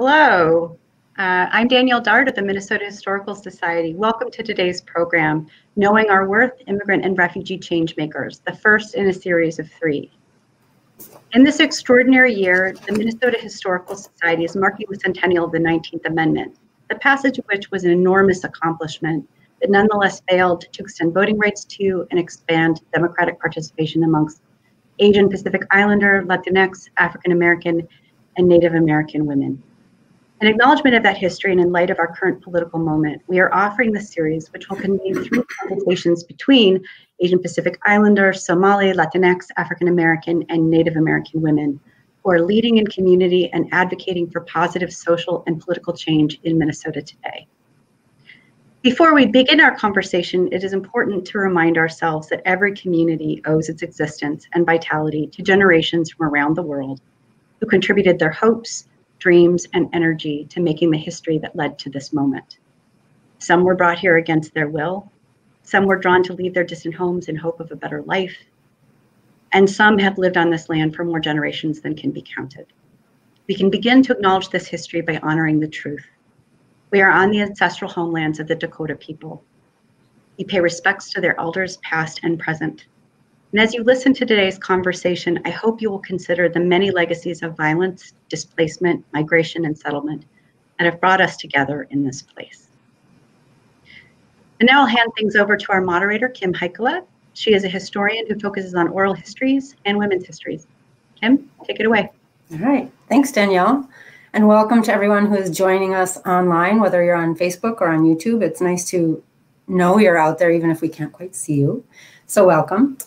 Hello, uh, I'm Danielle Dart of the Minnesota Historical Society. Welcome to today's program, Knowing Our Worth, Immigrant and Refugee Changemakers, the first in a series of three. In this extraordinary year, the Minnesota Historical Society is marking the centennial of the 19th Amendment, the passage of which was an enormous accomplishment that nonetheless failed to extend voting rights to and expand democratic participation amongst Asian Pacific Islander, Latinx, African American, and Native American women. In acknowledgement of that history and in light of our current political moment, we are offering this series, which will convene three conversations between Asian Pacific Islander, Somali, Latinx, African American, and Native American women who are leading in community and advocating for positive social and political change in Minnesota today. Before we begin our conversation, it is important to remind ourselves that every community owes its existence and vitality to generations from around the world who contributed their hopes, dreams, and energy to making the history that led to this moment. Some were brought here against their will, some were drawn to leave their distant homes in hope of a better life, and some have lived on this land for more generations than can be counted. We can begin to acknowledge this history by honoring the truth. We are on the ancestral homelands of the Dakota people. We pay respects to their elders, past and present. And as you listen to today's conversation, I hope you will consider the many legacies of violence, displacement, migration, and settlement that have brought us together in this place. And now I'll hand things over to our moderator, Kim Heikkila. She is a historian who focuses on oral histories and women's histories. Kim, take it away. All right. Thanks, Danielle. And welcome to everyone who is joining us online, whether you're on Facebook or on YouTube. It's nice to know you're out there, even if we can't quite see you. So, welcome.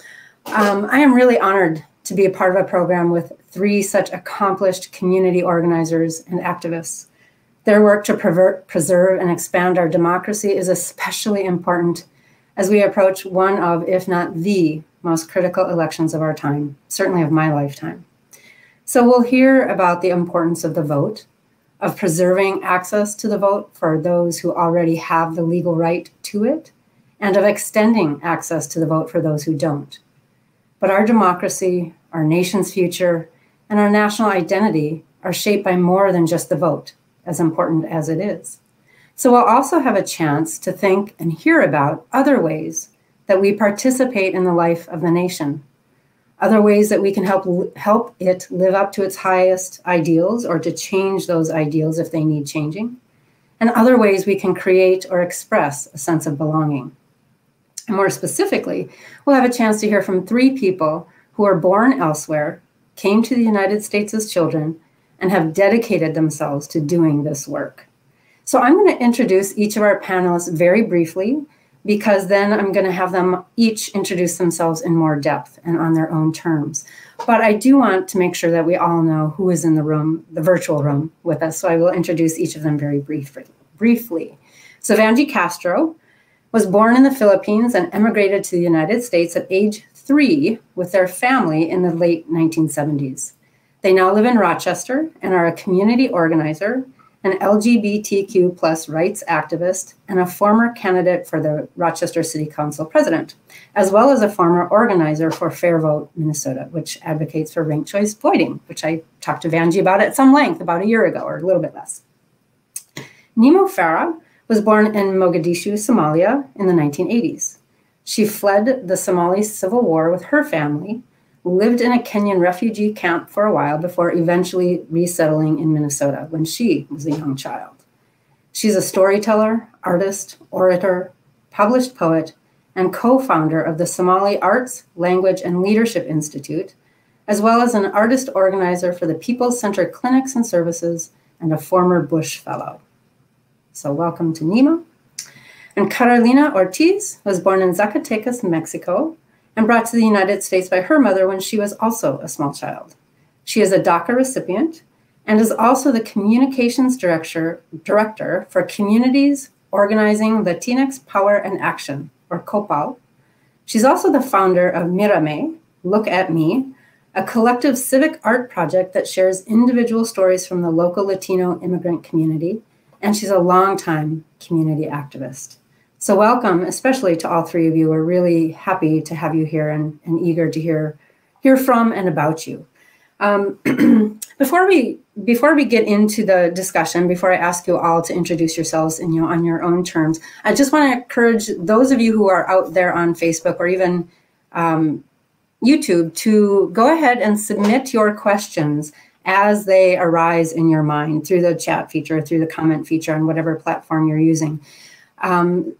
Um, I am really honored to be a part of a program with three such accomplished community organizers and activists. Their work to preserve and expand our democracy is especially important as we approach one of, if not the most critical elections of our time, certainly of my lifetime. So we'll hear about the importance of the vote, of preserving access to the vote for those who already have the legal right to it, and of extending access to the vote for those who don't. But our democracy, our nation's future, and our national identity are shaped by more than just the vote, as important as it is. So we'll also have a chance to think and hear about other ways that we participate in the life of the nation, other ways that we can help help it live up to its highest ideals or to change those ideals if they need changing, and other ways we can create or express a sense of belonging. More specifically, we'll have a chance to hear from three people who are born elsewhere, came to the United States as children, and have dedicated themselves to doing this work. So I'm going to introduce each of our panelists very briefly because then I'm going to have them each introduce themselves in more depth and on their own terms. But I do want to make sure that we all know who is in the room, the virtual room with us. So I will introduce each of them very briefly. briefly. So Vangie Castro was born in the Philippines and emigrated to the United States at age three with their family in the late 1970s. They now live in Rochester and are a community organizer, an LGBTQ plus rights activist, and a former candidate for the Rochester City Council president, as well as a former organizer for Fair Vote Minnesota, which advocates for ranked choice voting, which I talked to Vangie about at some length about a year ago or a little bit less. Nimo Farah was born in Mogadishu, Somalia in the 1980s. She fled the Somali civil war with her family, lived in a Kenyan refugee camp for a while before eventually resettling in Minnesota when she was a young child. She's a storyteller, artist, orator, published poet, and co founder of the Somali Arts, Language, and Leadership Institute, as well as an artist organizer for the People's Center Clinics and Services and a former Bush Fellow. So welcome to Nimo. And Carolina Ortiz was born in Zacatecas, Mexico, and brought to the United States by her mother when she was also a small child. She is a DACA recipient and is also the communications director, director for Communities Organizing Latinx Power and Action, or COPAL. She's also the founder of Mirame, Look at Me, a collective civic art project that shares individual stories from the local Latino immigrant community and she's a longtime community activist. So, welcome, especially to all three of you. We're really happy to have you here and, and eager to hear, hear from and about you. Um, before we before we get into the discussion, before I ask you all to introduce yourselves in you know, on your own terms, I just want to encourage those of you who are out there on Facebook or even um, YouTube to go ahead and submit your questions as they arise in your mind through the chat feature, through the comment feature on whatever platform you're using. Um,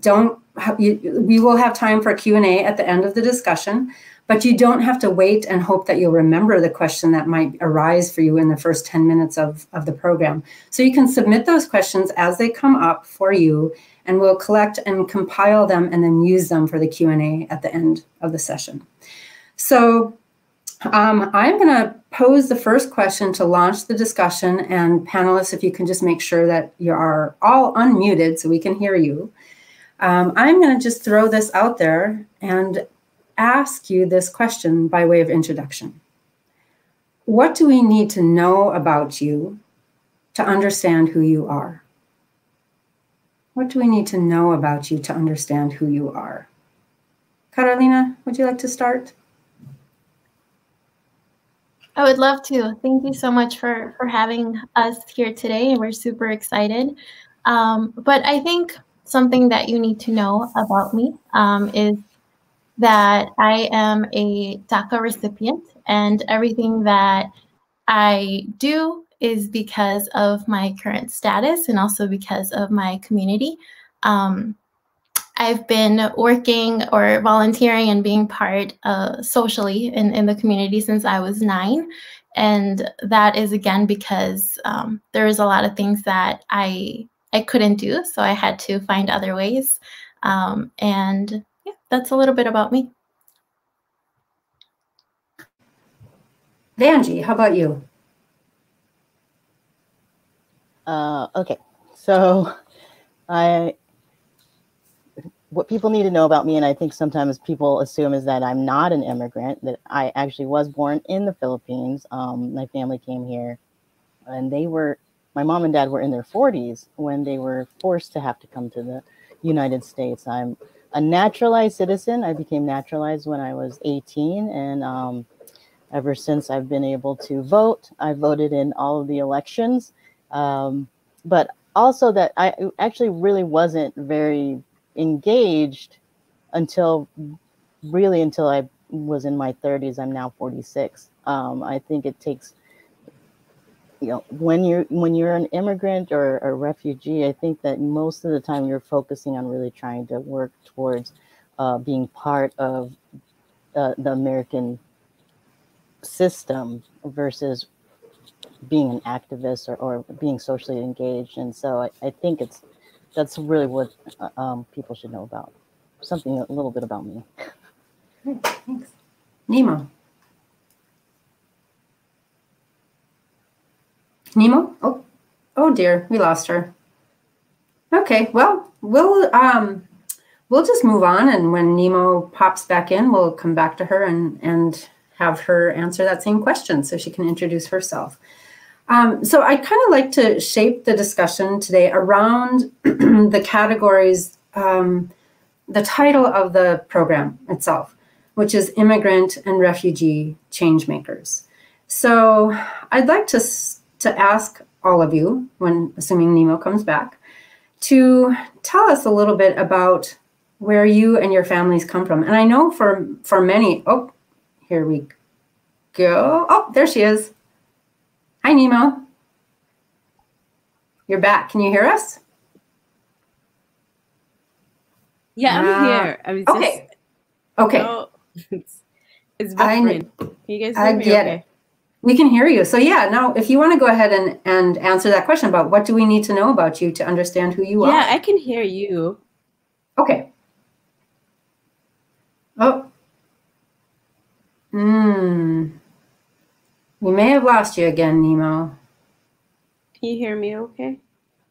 don't you, we will have time for Q&A at the end of the discussion, but you don't have to wait and hope that you'll remember the question that might arise for you in the first 10 minutes of, of the program. So you can submit those questions as they come up for you, and we'll collect and compile them and then use them for the Q&A at the end of the session. So um, I'm going to pose the first question to launch the discussion, and panelists, if you can just make sure that you are all unmuted so we can hear you. Um, I'm going to just throw this out there and ask you this question by way of introduction. What do we need to know about you to understand who you are? What do we need to know about you to understand who you are? Carolina, would you like to start? I would love to. Thank you so much for for having us here today, and we're super excited. Um, but I think something that you need to know about me um, is that I am a DACA recipient, and everything that I do is because of my current status and also because of my community. Um, I've been working or volunteering and being part uh, socially in, in the community since I was nine. And that is again because um, there is a lot of things that I I couldn't do, so I had to find other ways. Um, and yeah, that's a little bit about me. Vangie, how about you? Uh, okay, so I what people need to know about me, and I think sometimes people assume is that I'm not an immigrant. That I actually was born in the Philippines. Um, my family came here, and they were my mom and dad were in their 40s when they were forced to have to come to the United States. I'm a naturalized citizen. I became naturalized when I was 18, and um, ever since I've been able to vote, I voted in all of the elections. Um, but also that I actually really wasn't very engaged until really until I was in my 30s. I'm now 46. Um, I think it takes you know when you're when you're an immigrant or a refugee i think that most of the time you're focusing on really trying to work towards uh, being part of uh, the american system versus being an activist or, or being socially engaged and so I, I think it's that's really what uh, um, people should know about something a little bit about me thanks Nimo Nimo? Oh, oh dear, we lost her. Okay, well, we'll um, we'll just move on, and when Nimo pops back in, we'll come back to her and and have her answer that same question so she can introduce herself. Um, so I kind of like to shape the discussion today around the categories, um, the title of the program itself, which is Immigrant and Refugee Changemakers. So I'd like to to ask all of you, when assuming Nimo comes back, to tell us a little bit about where you and your families come from. And I know for for many, oh, here we go. Oh, there she is. Hi, Nimo. You're back. Can you hear us? Yeah, I'm uh, here. I was okay. Just, okay. Oh, it's, it's buffering. Can you guys hear I me? get okay. it. We can hear you. So yeah, now if you want to go ahead and, and answer that question about what do we need to know about you to understand who you yeah, are? Yeah, I can hear you. Okay. Oh. Hmm. We may have lost you again, Nimo. Can you hear me okay?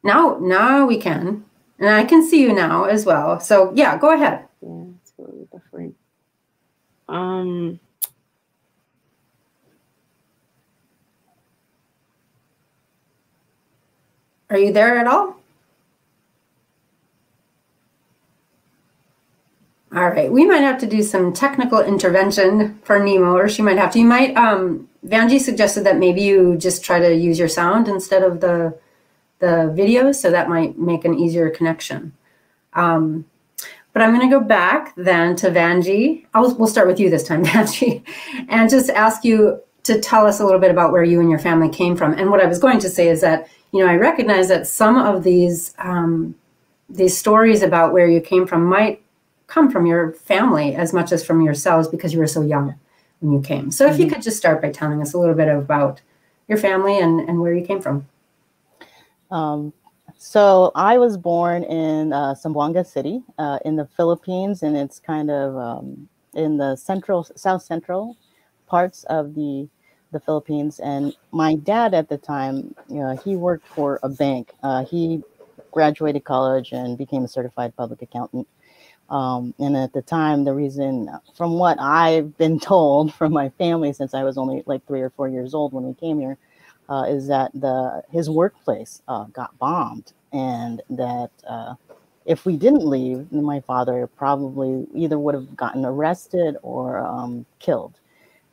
Now, now we can. And I can see you now as well. So yeah, go ahead. Yeah, it's really buffering. Um Are you there at all? All right, we might have to do some technical intervention for Nimo, or she might have to. You might um, Vangie suggested that maybe you just try to use your sound instead of the the video, so that might make an easier connection. Um, but I'm going to go back then to Vangie. I'll, we'll start with you this time, Vangie, and just ask you to tell us a little bit about where you and your family came from. And what I was going to say is that you know I recognize that some of these um, these stories about where you came from might come from your family as much as from yourselves because you were so young when you came. So if mm-hmm. you could just start by telling us a little bit about your family and, and where you came from. Um, so I was born in uh, Zamboanga City uh, in the Philippines, and it's kind of um, in the central, south central parts of the the Philippines. And my dad at the time, you know, he worked for a bank. Uh, he graduated college and became a certified public accountant. Um, and at the time, the reason, from what I've been told from my family since I was only like three or four years old when we came here, uh, is that the his workplace uh, got bombed, and that uh, if we didn't leave, my father probably either would have gotten arrested or um, killed.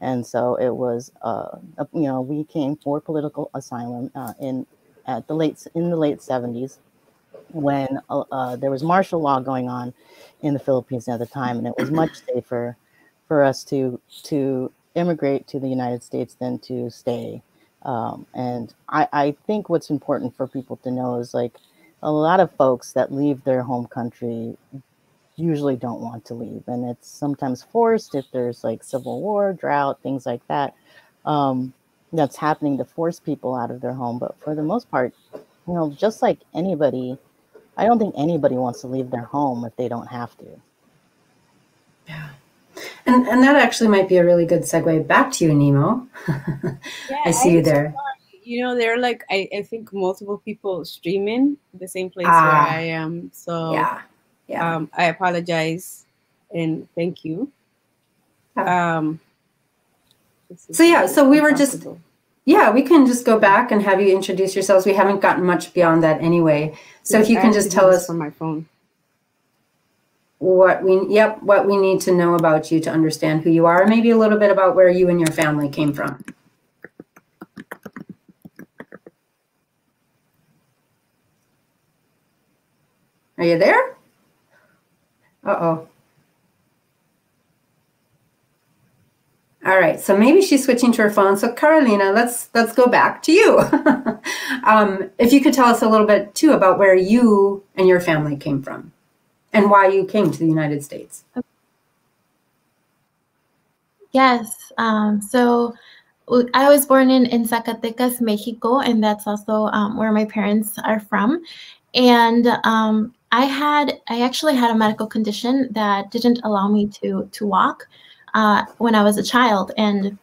And so it was, uh, you know, we came for political asylum uh, in at the late in the late 70s when uh, uh, there was martial law going on in the Philippines at the time, and it was much safer for us to to immigrate to the United States than to stay. Um, and I, I think what's important for people to know is like a lot of folks that leave their home country usually don't want to leave, and it's sometimes forced if there's like civil war, drought, things like that. Um, that's happening to force people out of their home. But for the most part, you know, just like anybody, I don't think anybody wants to leave their home if they don't have to. Yeah. And, and that actually might be a really good segue back to you, Nimo. yeah, I see I you there. You know, there are like, I, I think multiple people streaming the same place ah, where I am. So yeah, yeah. Um, I apologize and thank you. Um, so yeah, so we were just yeah, we can just go back and have you introduce yourselves. We haven't gotten much beyond that anyway. So if you can just tell us on my phone what we yep what we need to know about you to understand who you are, maybe a little bit about where you and your family came from. Are you there? Uh-oh. All right, so maybe she's switching to her phone. So Carolina, let's let's go back to you. um, if you could tell us a little bit too about where you and your family came from, and why you came to the United States. Yes. Um, so I was born in, in Zacatecas, Mexico, and that's also um, where my parents are from. And um, I had I actually had a medical condition that didn't allow me to to walk uh, when I was a child. And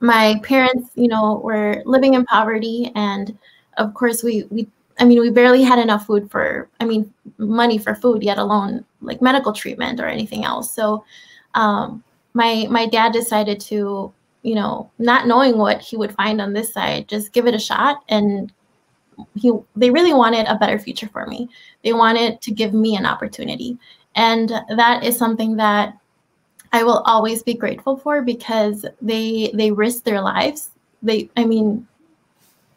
my parents, you know, were living in poverty. And of course, we, we, I mean, we barely had enough food for, I mean, money for food, yet alone like medical treatment or anything else. So um, my, my dad decided to, you know, not knowing what he would find on this side, just give it a shot and he they really wanted a better future for me. They wanted to give me an opportunity. And that is something that I will always be grateful for because they they risk their lives. They I mean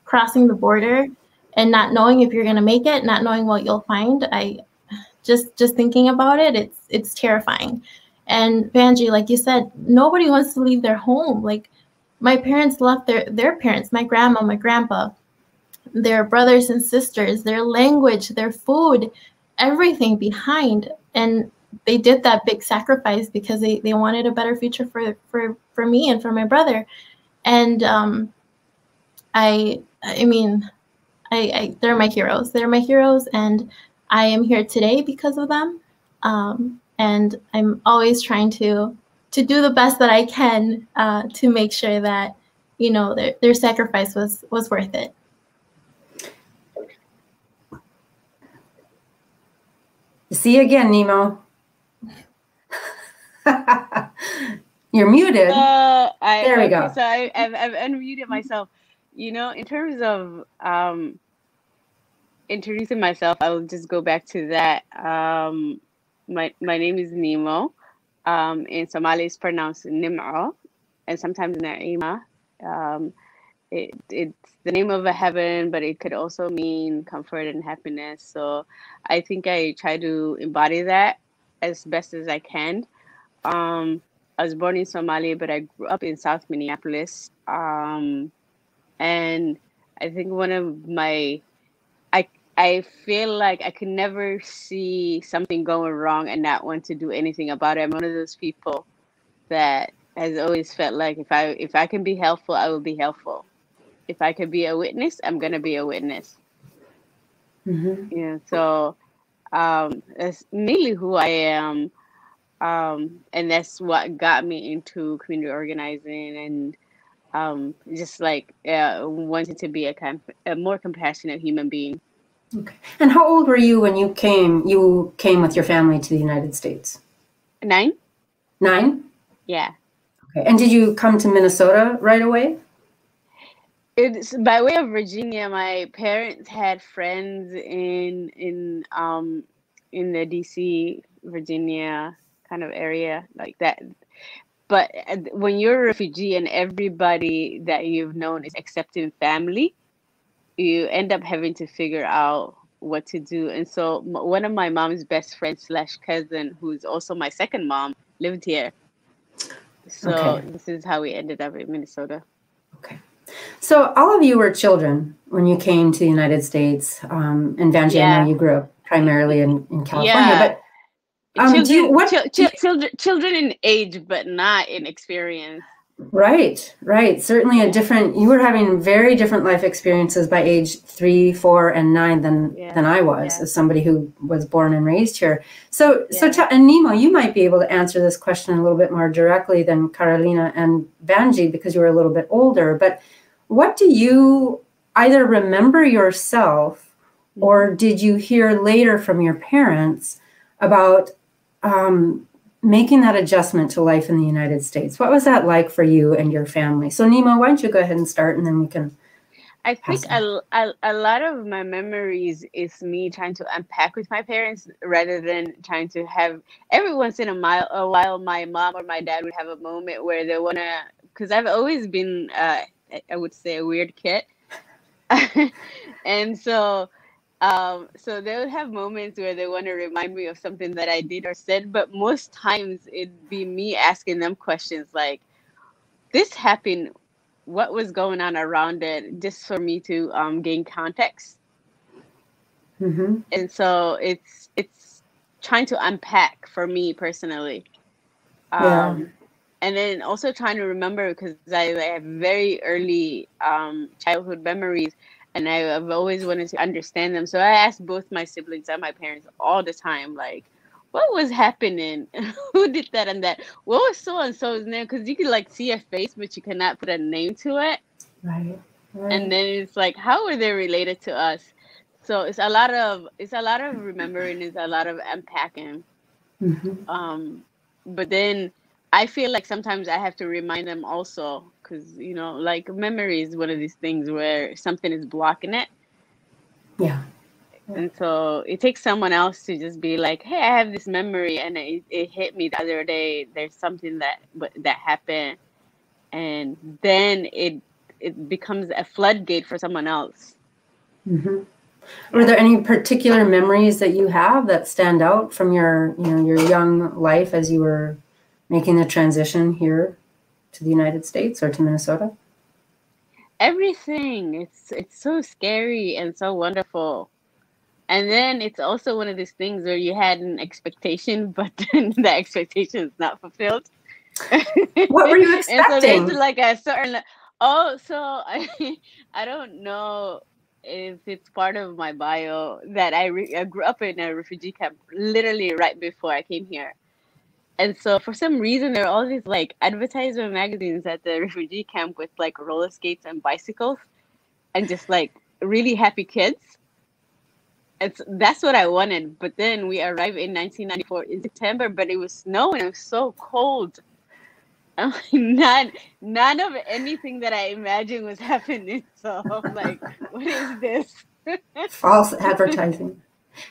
crossing the border and not knowing if you're going to make it, not knowing what you'll find. I just just thinking about it, it's it's terrifying. And Vangie, like you said, nobody wants to leave their home. Like my parents left their their parents, my grandma, my grandpa, their brothers and sisters, their language, their food, everything behind. And they did that big sacrifice because they, they wanted a better future for, for, for me and for my brother. And um, I, I mean, I, I, they're my heroes. They're my heroes, and I am here today because of them. Um, and I'm always trying to to do the best that I can uh, to make sure that you know their, their sacrifice was was worth it. See you again, Nimo. You're muted. Uh, I, there we okay, go. So I, have I've unmuted myself. You know, in terms of um, introducing myself, I will just go back to that. Um, my my name is Nimo. Um, in Somali, it's pronounced Nim'o, and sometimes Naima. Um, it, it's the name of a heaven, but it could also mean comfort and happiness. So I think I try to embody that as best as I can. Um, I was born in Somalia, but I grew up in South Minneapolis. Um, and I think one of my, I I feel like I can never see something going wrong and not want to do anything about it. I'm one of those people that has always felt like if I if I can be helpful, I will be helpful. If I can be a witness, I'm gonna be a witness. Mm-hmm. Yeah. So um, that's mainly who I am, um, and that's what got me into community organizing and um, just like uh, wanting to be a, comp- a more compassionate human being. Okay. And how old were you when you came? You came with your family to the United States. Nine. Nine. Yeah. Okay. And did you come to Minnesota right away? It's by way of Virginia. My parents had friends in in um in the DC, Virginia kind of area like that. But uh, when you're a refugee and everybody that you've known is accepting family, you end up having to figure out what to do. And so one of my mom's best friends slash cousin, who's also my second mom, lived here. So okay. this is how we ended up in Minnesota. Okay. So all of you were children when you came to the United States. Um, and Vangie, yeah. You grew up primarily in, in California, yeah. but um, children, you, what, ch- ch- children, children in age, but not in experience. Right, right. Certainly a different. You were having very different life experiences by age three, four, and nine than yeah. than I was, yeah. as somebody who was born and raised here. So, yeah. so t- and Nimo, you might be able to answer this question a little bit more directly than Carolina and Vangie because you were a little bit older. But what do you either remember yourself, or mm-hmm. did you hear later from your parents about um, making that adjustment to life in the United States. What was that like for you and your family? So, Nimo, why don't you go ahead and start and then we can. I think a, a, a, lot of my memories is me trying to unpack with my parents rather than trying to have every once in a, mile, a while my mom or my dad would have a moment where they want to because I've always been uh, I would say a weird kid and so um, so they would have moments where they want to remind me of something that I did or said, but most times it'd be me asking them questions like, "This happened. What was going on around it?" Just for me to um, gain context. Mm-hmm. And so it's it's trying to unpack for me personally. Um, yeah. And then also trying to remember because I, I have very early um, childhood memories and I, have always wanted to understand them. So I asked both my siblings and my parents all the time, like, what was happening? Who did that and that? What was so and so's name? Because you can like see a face, but you cannot put a name to it. Right. right. And then it's like, how are they related to us? So it's a lot of it's a lot of remembering, it's a lot of unpacking. Mm-hmm. Um, but then I feel like sometimes I have to remind them also because you know, like memory is one of these things where something is blocking it. Yeah. And so it takes someone else to just be like, "Hey, I have this memory, and it, it hit me the other day. There's something that that happened," and then it it becomes a floodgate for someone else. Mm-hmm. Were there any particular memories that you have that stand out from your you know your young life as you were making the transition here to the United States or to Minnesota? Everything. It's it's so scary and so wonderful. And then it's also one of these things where you had an expectation, but then the expectation is not fulfilled. What were you expecting? and so like a certain oh, so I I don't know if it's part of my bio that I, re- I grew up in a refugee camp literally right before I came here. And so for some reason there are all these like advertisement magazines at the refugee camp with like roller skates and bicycles and just like really happy kids. It's that's what I wanted. But then we arrived in 1994 in September, but it was snowing. It was so cold. I'm like, none, none of anything that I imagined was happening. So I'm like, what is this? False advertising.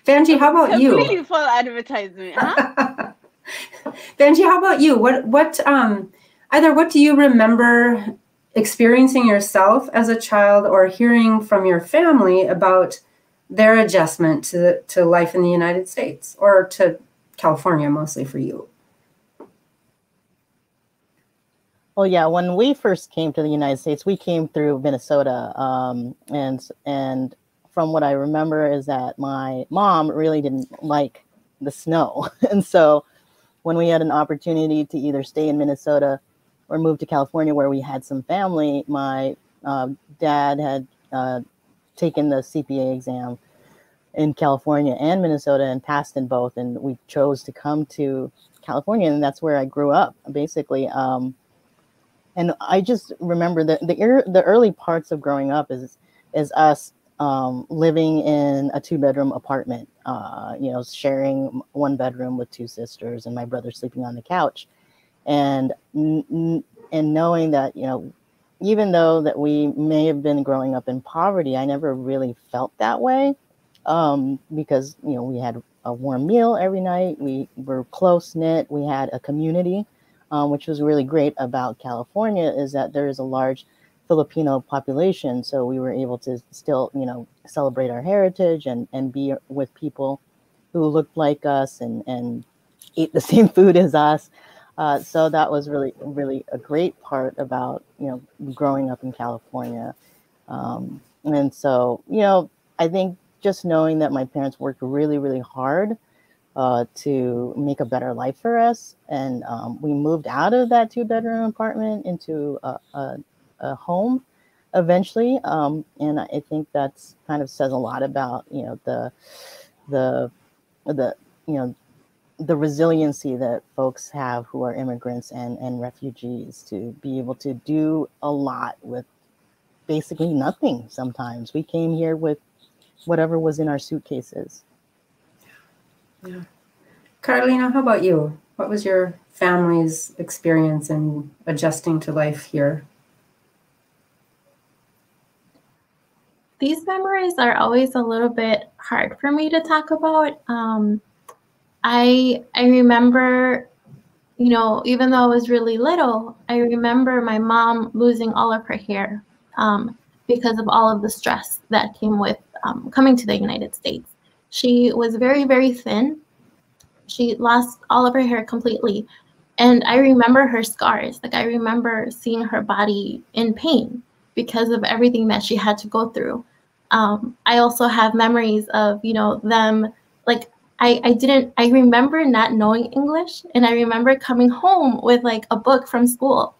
Vangie, how about you? Completely false advertisement, huh? Vangie, how about you? What what um either what do you remember experiencing yourself as a child or hearing from your family about their adjustment to, to life in the United States or to California, mostly for you? Well, yeah, when we first came to the United States, we came through Minnesota, um, and and from what I remember is that my mom really didn't like the snow, and so when we had an opportunity to either stay in Minnesota or move to California, where we had some family, my uh, dad had uh, taken the CPA exam in California and Minnesota and passed in both, and we chose to come to California, and that's where I grew up, basically. Um, and I just remember that the the early parts of growing up is is us um, living in a two bedroom apartment, uh, you know, sharing one bedroom with two sisters and my brother sleeping on the couch, and and knowing that you know, even though that we may have been growing up in poverty, I never really felt that way, um, because you know we had a warm meal every night, we were close knit, we had a community um, which was really great about California, is that there is a large Filipino population. So we were able to still, you know, celebrate our heritage and, and be with people who looked like us and, and ate the same food as us. Uh, so that was really, really a great part about, you know, growing up in California. Um, and so, you know, I think just knowing that my parents worked really, really hard uh, to make a better life for us. And um, we moved out of that two bedroom apartment into a, a, a home eventually. Um, and I think that's kind of says a lot about, you know, the, the, the, you know, the resiliency that folks have who are immigrants and, and refugees to be able to do a lot with basically nothing sometimes. We came here with whatever was in our suitcases. Yeah. Carolina, how about you? What was your family's experience in adjusting to life here? These memories are always a little bit hard for me to talk about. Um, I I remember, you know, even though I was really little, I remember my mom losing all of her hair um, because of all of the stress that came with um, coming to the United States. She was very, very thin. She lost all of her hair completely. And I remember her scars. Like, I remember seeing her body in pain because of everything that she had to go through. Um, I also have memories of, you know, them like I, I didn't I remember not knowing English and I remember coming home with like a book from school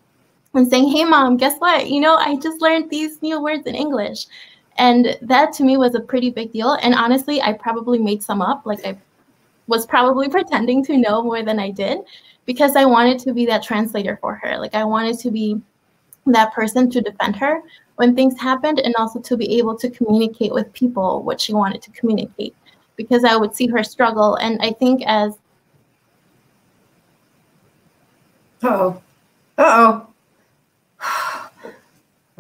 and saying, Hey mom, guess what? You know, I just learned these new words in English. And that to me was a pretty big deal. And honestly, I probably made some up. Like I was probably pretending to know more than I did because I wanted to be that translator for her. Like I wanted to be that person to defend her when things happened and also to be able to communicate with people what she wanted to communicate because I would see her struggle. And I think as Uh-oh. Uh-oh.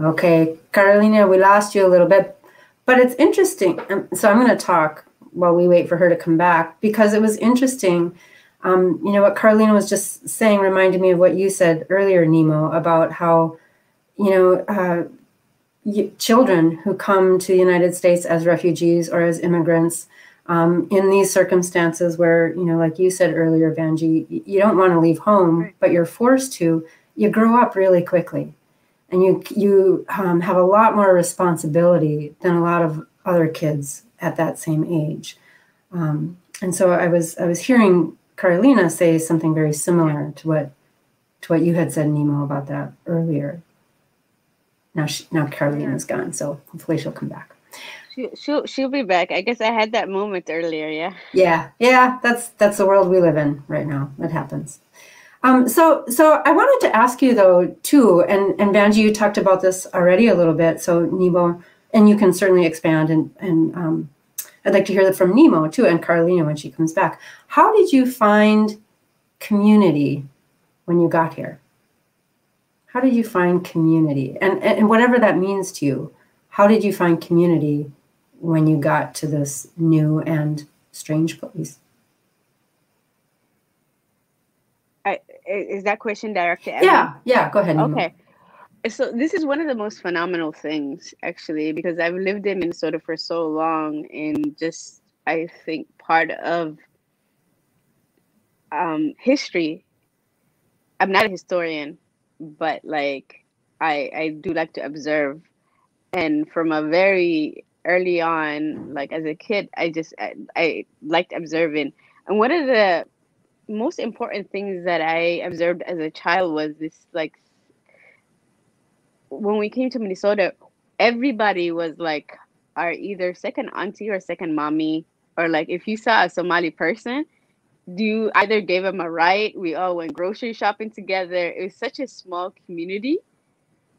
Okay, Carolina, we lost you a little bit, but it's interesting. Um, so I'm going to talk while we wait for her to come back because it was interesting. Um, you know what Carolina was just saying reminded me of what you said earlier, Nimo, about how you know uh, y- children who come to the United States as refugees or as immigrants. Um, in these circumstances where you know like you said earlier Vangie you don't want to leave home right. but you're forced to you grow up really quickly and you you um, have a lot more responsibility than a lot of other kids at that same age. Um, and so I was I was hearing Carolina say something very similar to what to what you had said, Nimo, about that earlier. Now she, now Carolina's gone, so hopefully she'll come back. She, she'll she'll be back. I guess I had that moment earlier. Yeah. Yeah, yeah. That's that's the world we live in right now. It happens. Um, so, so I wanted to ask you though too, and and Vangie, you talked about this already a little bit. So Nimo, and you can certainly expand, and and um, I'd like to hear that from Nimo too, and Carolina when she comes back. How did you find community when you got here? How did you find community, and and whatever that means to you? How did you find community when you got to this new and strange place? is that question directed at yeah me? yeah go ahead okay so this is one of the most phenomenal things actually because I've lived in Minnesota for so long and just I think part of um, history. I'm not a historian, but like I I do like to observe, and from a very early on, like as a kid, I just I, I liked observing, and one of the most important things that I observed as a child was this like when we came to Minnesota, everybody was like our either second auntie or second mommy, or like if you saw a Somali person, you either gave him a ride. We all went grocery shopping together. It was such a small community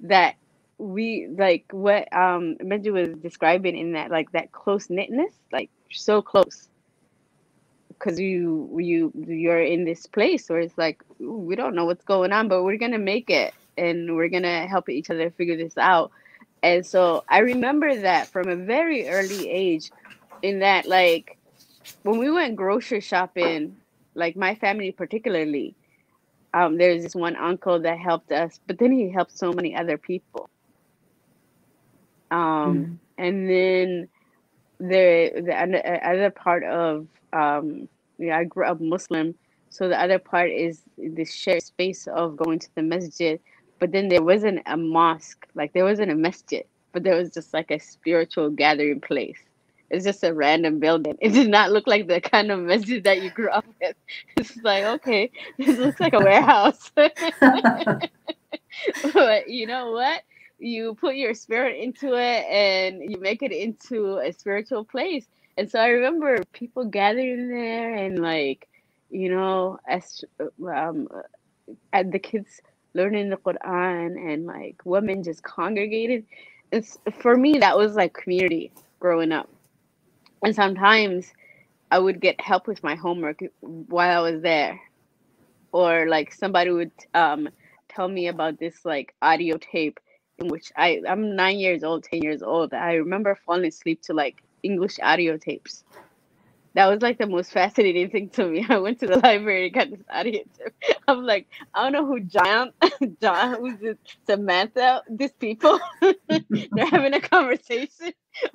that we like what um Vangie was describing in that like that close knitness, like so close. Because you you you're in this place where it's like we don't know what's going on, but we're gonna make it and we're gonna help each other figure this out. And so I remember that from a very early age, in that like when we went grocery shopping, like my family particularly, um, there's this one uncle that helped us, but then he helped so many other people. Um, mm and then the the other part of um, yeah, I grew up Muslim, so the other part is the shared space of going to the masjid but then there wasn't a mosque, like there wasn't a masjid, but there was just like a spiritual gathering place. It's just a random building. It did not look like the kind of masjid that you grew up with. It's like, okay, this looks like a warehouse. but you know what? You put your spirit into it and you make it into a spiritual place. And so I remember people gathering there and like, you know, as um, at the kids learning the Quran and like women just congregated. It's for me that was like community growing up. And sometimes I would get help with my homework while I was there. Or like somebody would um, tell me about this like audio tape in which I I'm 9 years old, 10 years old. I remember falling asleep to like English audio tapes that was like the most fascinating thing to me. I went to the library and got this audio. I'm like, I don't know who John, John, who's this, Samantha, these people, they're having a conversation.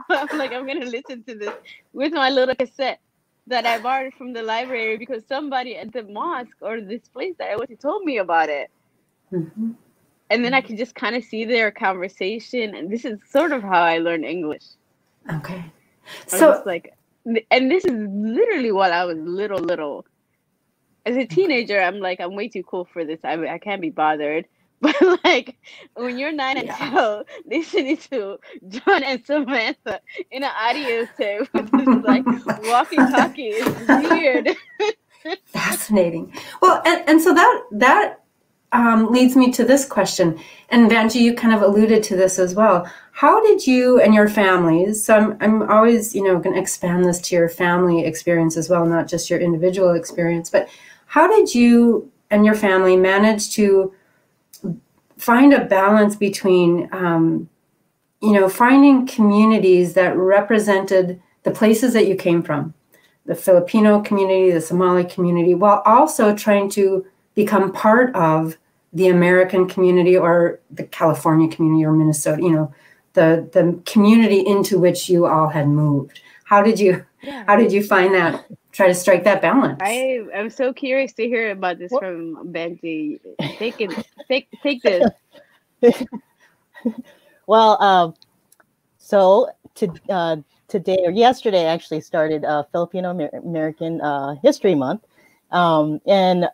I'm like, I'm gonna listen to this with my little cassette that I borrowed from the library because somebody at the mosque or this place that I went to told me about it. Mm-hmm. And then I could just kind of see their conversation, and this is sort of how I learned English. Okay. So, like and this is literally what I was little, little. As a mm-hmm. teenager, I'm like, I'm way too cool for this. I, I can't be bothered. But like when you're nine and yeah. 12, listening to John and Samantha in an audio tape with this like walkie talkie is weird. Fascinating. Well, and, and so that that um, leads me to this question. And Vangie, you kind of alluded to this as well. How did you and your families, so I'm, I'm always, you know, going to expand this to your family experience as well, not just your individual experience, but how did you and your family manage to find a balance between, um, you know, finding communities that represented the places that you came from, the Filipino community, the Somali community, while also trying to become part of the American community or the California community or Minnesota, you know, the the community into which you all had moved. How did you yeah. how did you find that? Try to strike that balance. I am so curious to hear about this what? from Vangie. Take it, take take this. well, um, so to uh, today or yesterday actually started uh, Filipino American uh, History Month, um, and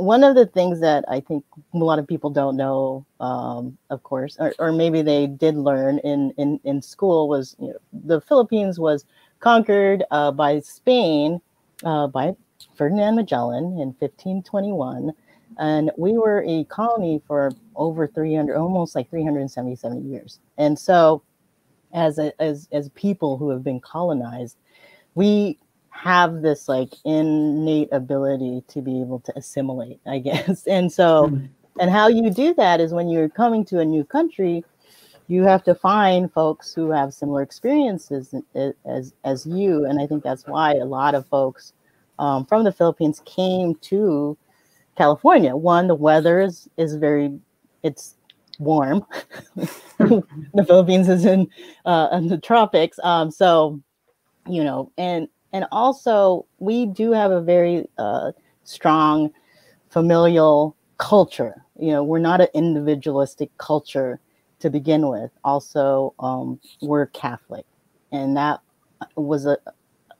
one of the things that I think a lot of people don't know, um, of course, or, or, maybe they did learn in in, in school, was you know, the Philippines was conquered uh, by Spain uh, by Ferdinand Magellan in 1521, and we were a colony for over 300, almost like 377 years. And so, as a, as as people who have been colonized, we have this like innate ability to be able to assimilate, I guess. And so, mm-hmm. and how you do that is when you're coming to a new country, you have to find folks who have similar experiences as as you. And I think that's why a lot of folks um, from the Philippines came to California. One, the weather is is very it's warm. the Philippines is in, uh, in the tropics. Um, so, you know, and and also we do have a very uh, strong familial culture. You know, we're not an individualistic culture to begin with. Also, um, we're Catholic, and that was a,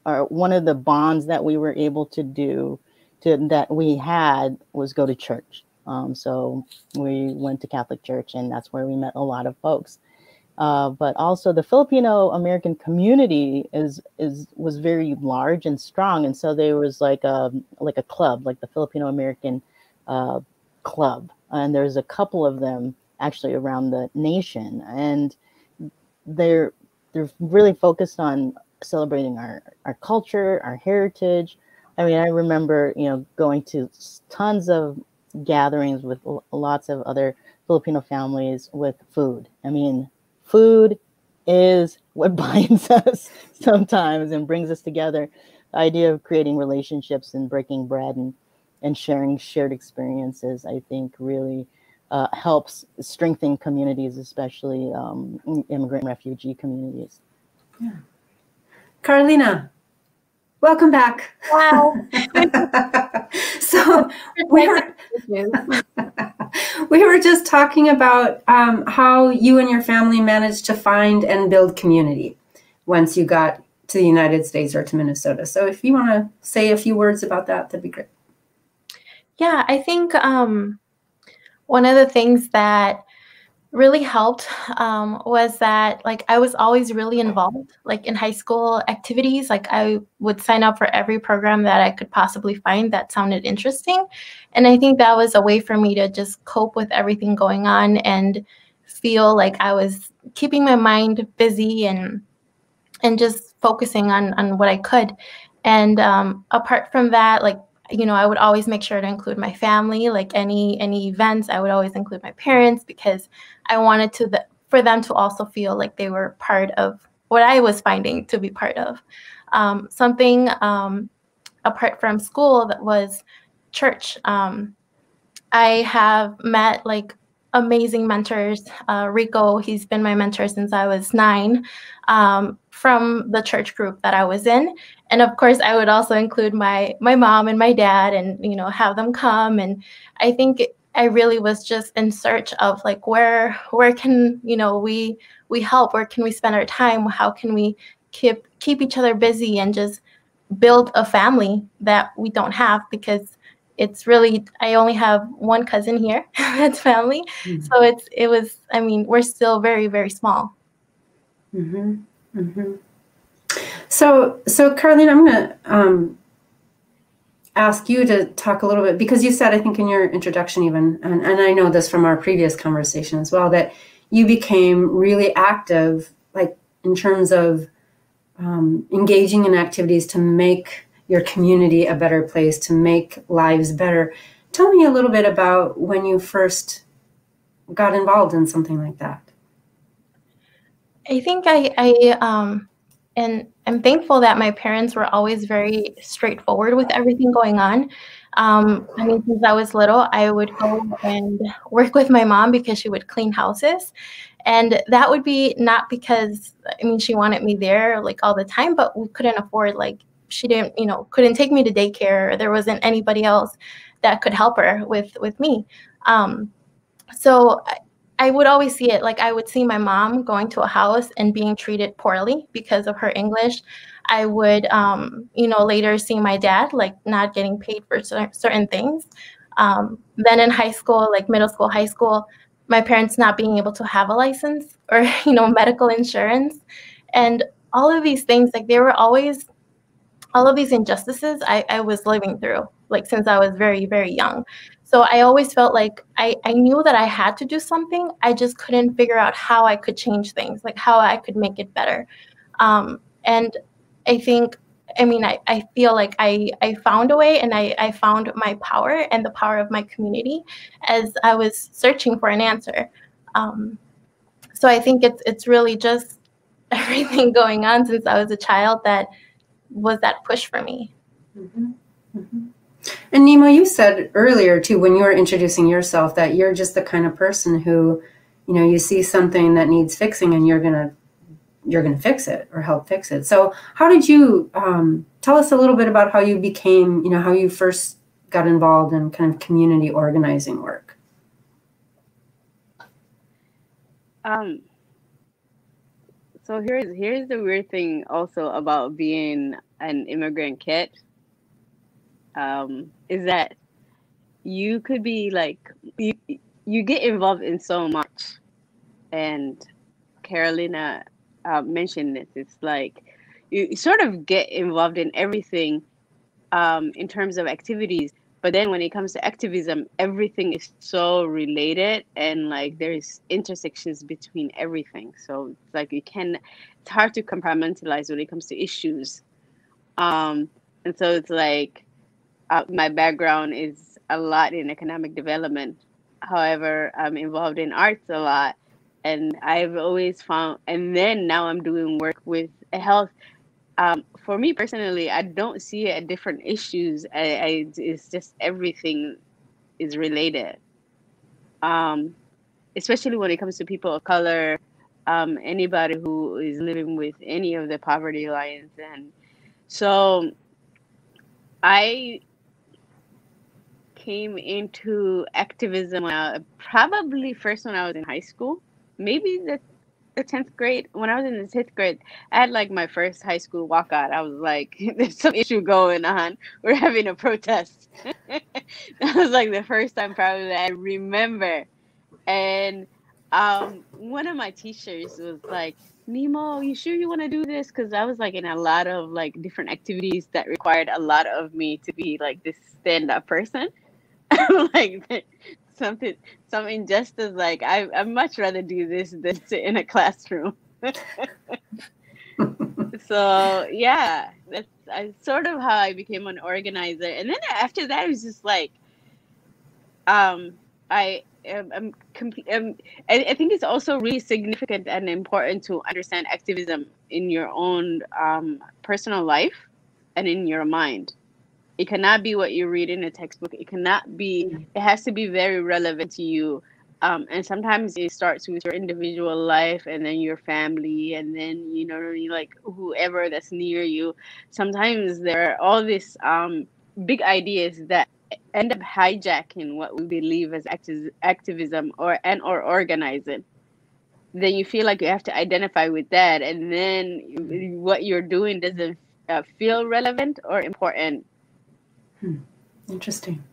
a one of the bonds that we were able to do to that we had was go to church. Um, so we went to Catholic church, and that's where we met a lot of folks. Uh, but also the Filipino American community is is was very large and strong, and so there was like a like a club, like the Filipino American uh, club, and there's a couple of them actually around the nation, and they're they're really focused on celebrating our our culture, our heritage. I mean, I remember you know going to tons of gatherings with lots of other Filipino families with food. I mean, food is what binds us sometimes and brings us together. The idea of creating relationships and breaking bread and, and sharing shared experiences, I think, really uh, helps strengthen communities, especially um, immigrant refugee communities. Yeah. Carolina, welcome back. Wow. so we were, we were just talking about um, how you and your family managed to find and build community once you got to the United States or to Minnesota. So if you want to say a few words about that, that'd be great. Yeah, I think um, one of the things that really helped um, was that like i was always really involved like in high school activities. Like i would sign up for every program that i could possibly find that sounded interesting. And i think that was a way for me to just cope with everything going on and feel like i was keeping my mind busy and and just focusing on on what i could. And um, apart from that like you know i would always make sure to include my family like any any events i would always include my parents because i wanted to the, for them to also feel like they were part of what i was finding to be part of um, something um, apart from school that was church um, i have met like amazing mentors uh, rico he's been my mentor since i was nine um, from the church group that I was in. And of course, I would also include my my mom and my dad, and you know, have them come. And I think I really was just in search of like where where can you know we we help? Where can we spend our time? How can we keep keep each other busy and just build a family that we don't have because it's really I only have one cousin here that's family. Mm-hmm. So it's it was I mean we're still very very small. Mm-hmm. Mm-hmm. So, so Caroline, I'm going to um, ask you to talk a little bit because you said, I think, in your introduction, even, and, and I know this from our previous conversation as well, that you became really active, like in terms of um, engaging in activities to make your community a better place, to make lives better. Tell me a little bit about when you first got involved in something like that. I think I, I um, and I'm thankful that my parents were always very straightforward with everything going on. Um, I mean, since I was little, I would go and work with my mom because she would clean houses. And that would be not because, I mean, she wanted me there like all the time, but we couldn't afford, like, she didn't, you know, couldn't take me to daycare. There wasn't anybody else that could help her with, with me. Um, so I would always see it like I would see my mom going to a house and being treated poorly because of her English. I would, um, you know, later see my dad like not getting paid for certain things. Um, then in high school, like middle school, high school, my parents not being able to have a license or you know medical insurance, and all of these things like they were always all of these injustices I, I was living through like since I was very very young. So I always felt like I, I knew that I had to do something. I just couldn't figure out how I could change things, like how I could make it better. Um, and I think, I mean, I, I feel like I, I found a way and I, I found my power and the power of my community as I was searching for an answer. Um, so I think it's, it's really just everything going on since I was a child that was that push for me. Mm-hmm. Mm-hmm. And Nimo, you said earlier too, when you were introducing yourself, that you're just the kind of person who you know you see something that needs fixing and you're gonna you're gonna fix it or help fix it. So how did you um, tell us a little bit about how you became you know how you first got involved in kind of community organizing work? Um so here's here's the weird thing also about being an immigrant kid um, is that you could be like you, you get involved in so much. And carolina uh, mentioned this. It's like you sort of get involved in everything um, in terms of activities. But then when it comes to activism everything is so related and like there's intersections between everything. So it's like you can it's hard to compartmentalize when it comes to issues. Um, and so it's like uh, my background is a lot in economic development. However, I'm involved in arts a lot, and I've always found. And then now I'm doing work with health. Um, for me personally, I don't see it different issues. I, I, it's just everything is related. Um, especially when it comes to people of color, um, anybody who is living with any of the poverty lines, and so I came into activism uh, probably first when I was in high school, maybe the the tenth grade. When I was in the tenth grade, I had like my first high school walkout. I was like, "There's some issue going on. We're having a protest." that was like the first time probably that I remember, and um, one of my teachers was like, Nimo, you sure you want to do this? Because I was like in a lot of like different activities that required a lot of me to be like this stand up person. like something something just injustice like I I'd much rather do this than sit in a classroom. so yeah, that's I, sort of how I became an organizer. And then after that, it was just like, um, I am, I'm, um, I, I think it's also really significant and important to understand activism in your own um, personal life and in your mind. It cannot be what you read in a textbook. It cannot be, mm. it has to be very relevant to you. Um, and sometimes it starts with your individual life and then your family and then, you know, like whoever that's near you. Sometimes there are all these um, big ideas that end up hijacking what we believe as acti- activism or and or organizing then you feel like you have to identify with that and then what you're doing doesn't uh, feel relevant or important Hmm. Interesting.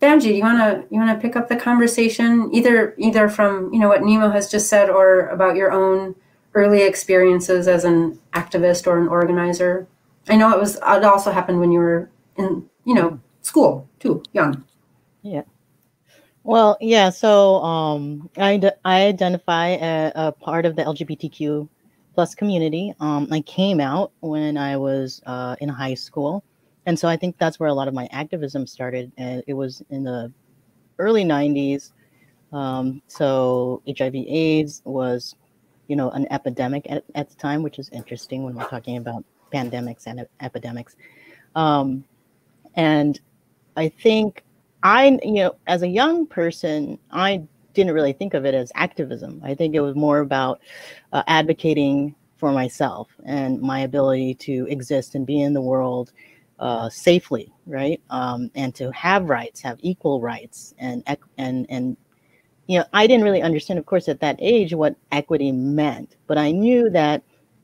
Vangie, do you wanna you wanna pick up the conversation either either from you know what Nimo has just said or about your own early experiences as an activist or an organizer? I know it was it also happened when you were in you know school too, young. Yeah. Well, yeah. So um, I, I identify a, a part of the LGBTQ plus community. Um, I came out when I was uh, in high school and so I think that's where a lot of my activism started. And it was in the early 90s. Um, so HIV/AIDS was, you know, an epidemic at, at, the time, which is interesting when we're talking about pandemics and epidemics. Um, and I think I, you know, as a young person, I didn't really think of it as activism. I think it was more about uh, advocating for myself and my ability to exist and be in the world uh, safely, right? Um, and to have rights, have equal rights, and and and you know, I didn't really understand, of course, at that age what equity meant, but I knew that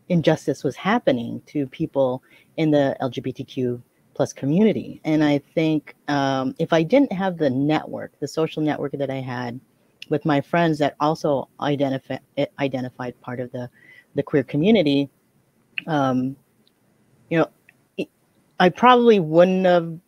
injustice was happening to people in the LGBTQ plus community, and I think um, if I didn't have the network, the social network that I had with my friends that also identify, identified part of the the queer community, um, you know, I probably wouldn't have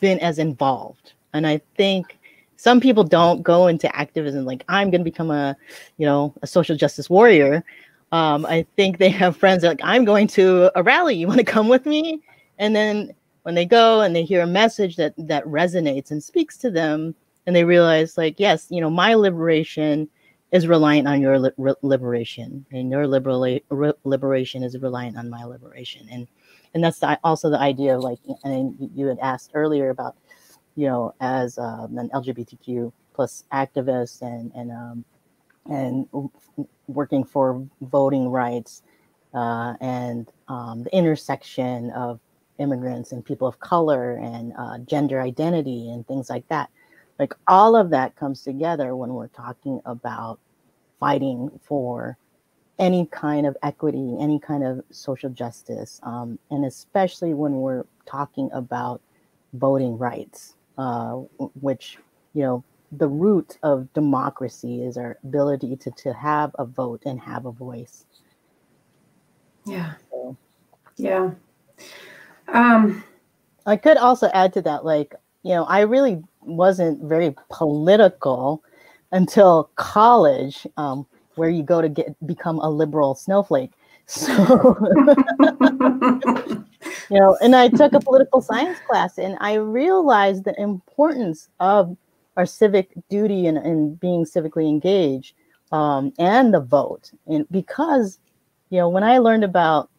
been as involved. And I think some people don't go into activism like I'm going to become a, you know, a social justice warrior. Um, I think they have friends like I'm going to a rally. You want to come with me? And then when they go and they hear a message that that resonates and speaks to them, and they realize like, yes, you know, my liberation is reliant on your li- liberation, and your liberation is reliant on my liberation, and and that's the, also the idea of like and you had asked earlier about you know as um, an lgbtq plus activist and and um, and working for voting rights uh, and um, the intersection of immigrants and people of color and uh, gender identity and things like that. Like all of that comes together when we're talking about fighting for any kind of equity, any kind of social justice, um, and especially when we're talking about voting rights, uh, which, you know, the root of democracy is our ability to, to have a vote and have a voice. Yeah. So. Yeah. Um, I could also add to that, like, you know, I really wasn't very political until college, um, where you go to get become a liberal snowflake. So, you know, and I took a political science class, and I realized the importance of our civic duty and, and being civically engaged um, and the vote. And because, you know, when I learned about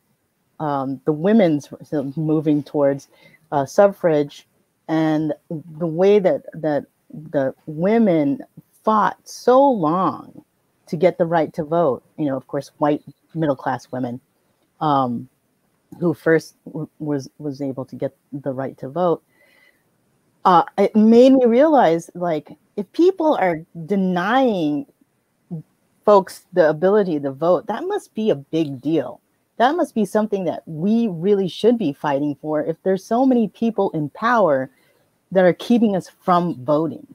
um, the women's moving towards uh, suffrage and the way that that the women fought so long to get the right to vote. You know, of course, white middle class women um, who first was was able to get the right to vote. Uh, it made me realize, like, if people are denying folks the ability to vote, that must be a big deal that must be something that we really should be fighting for if there's so many people in power that are keeping us from voting.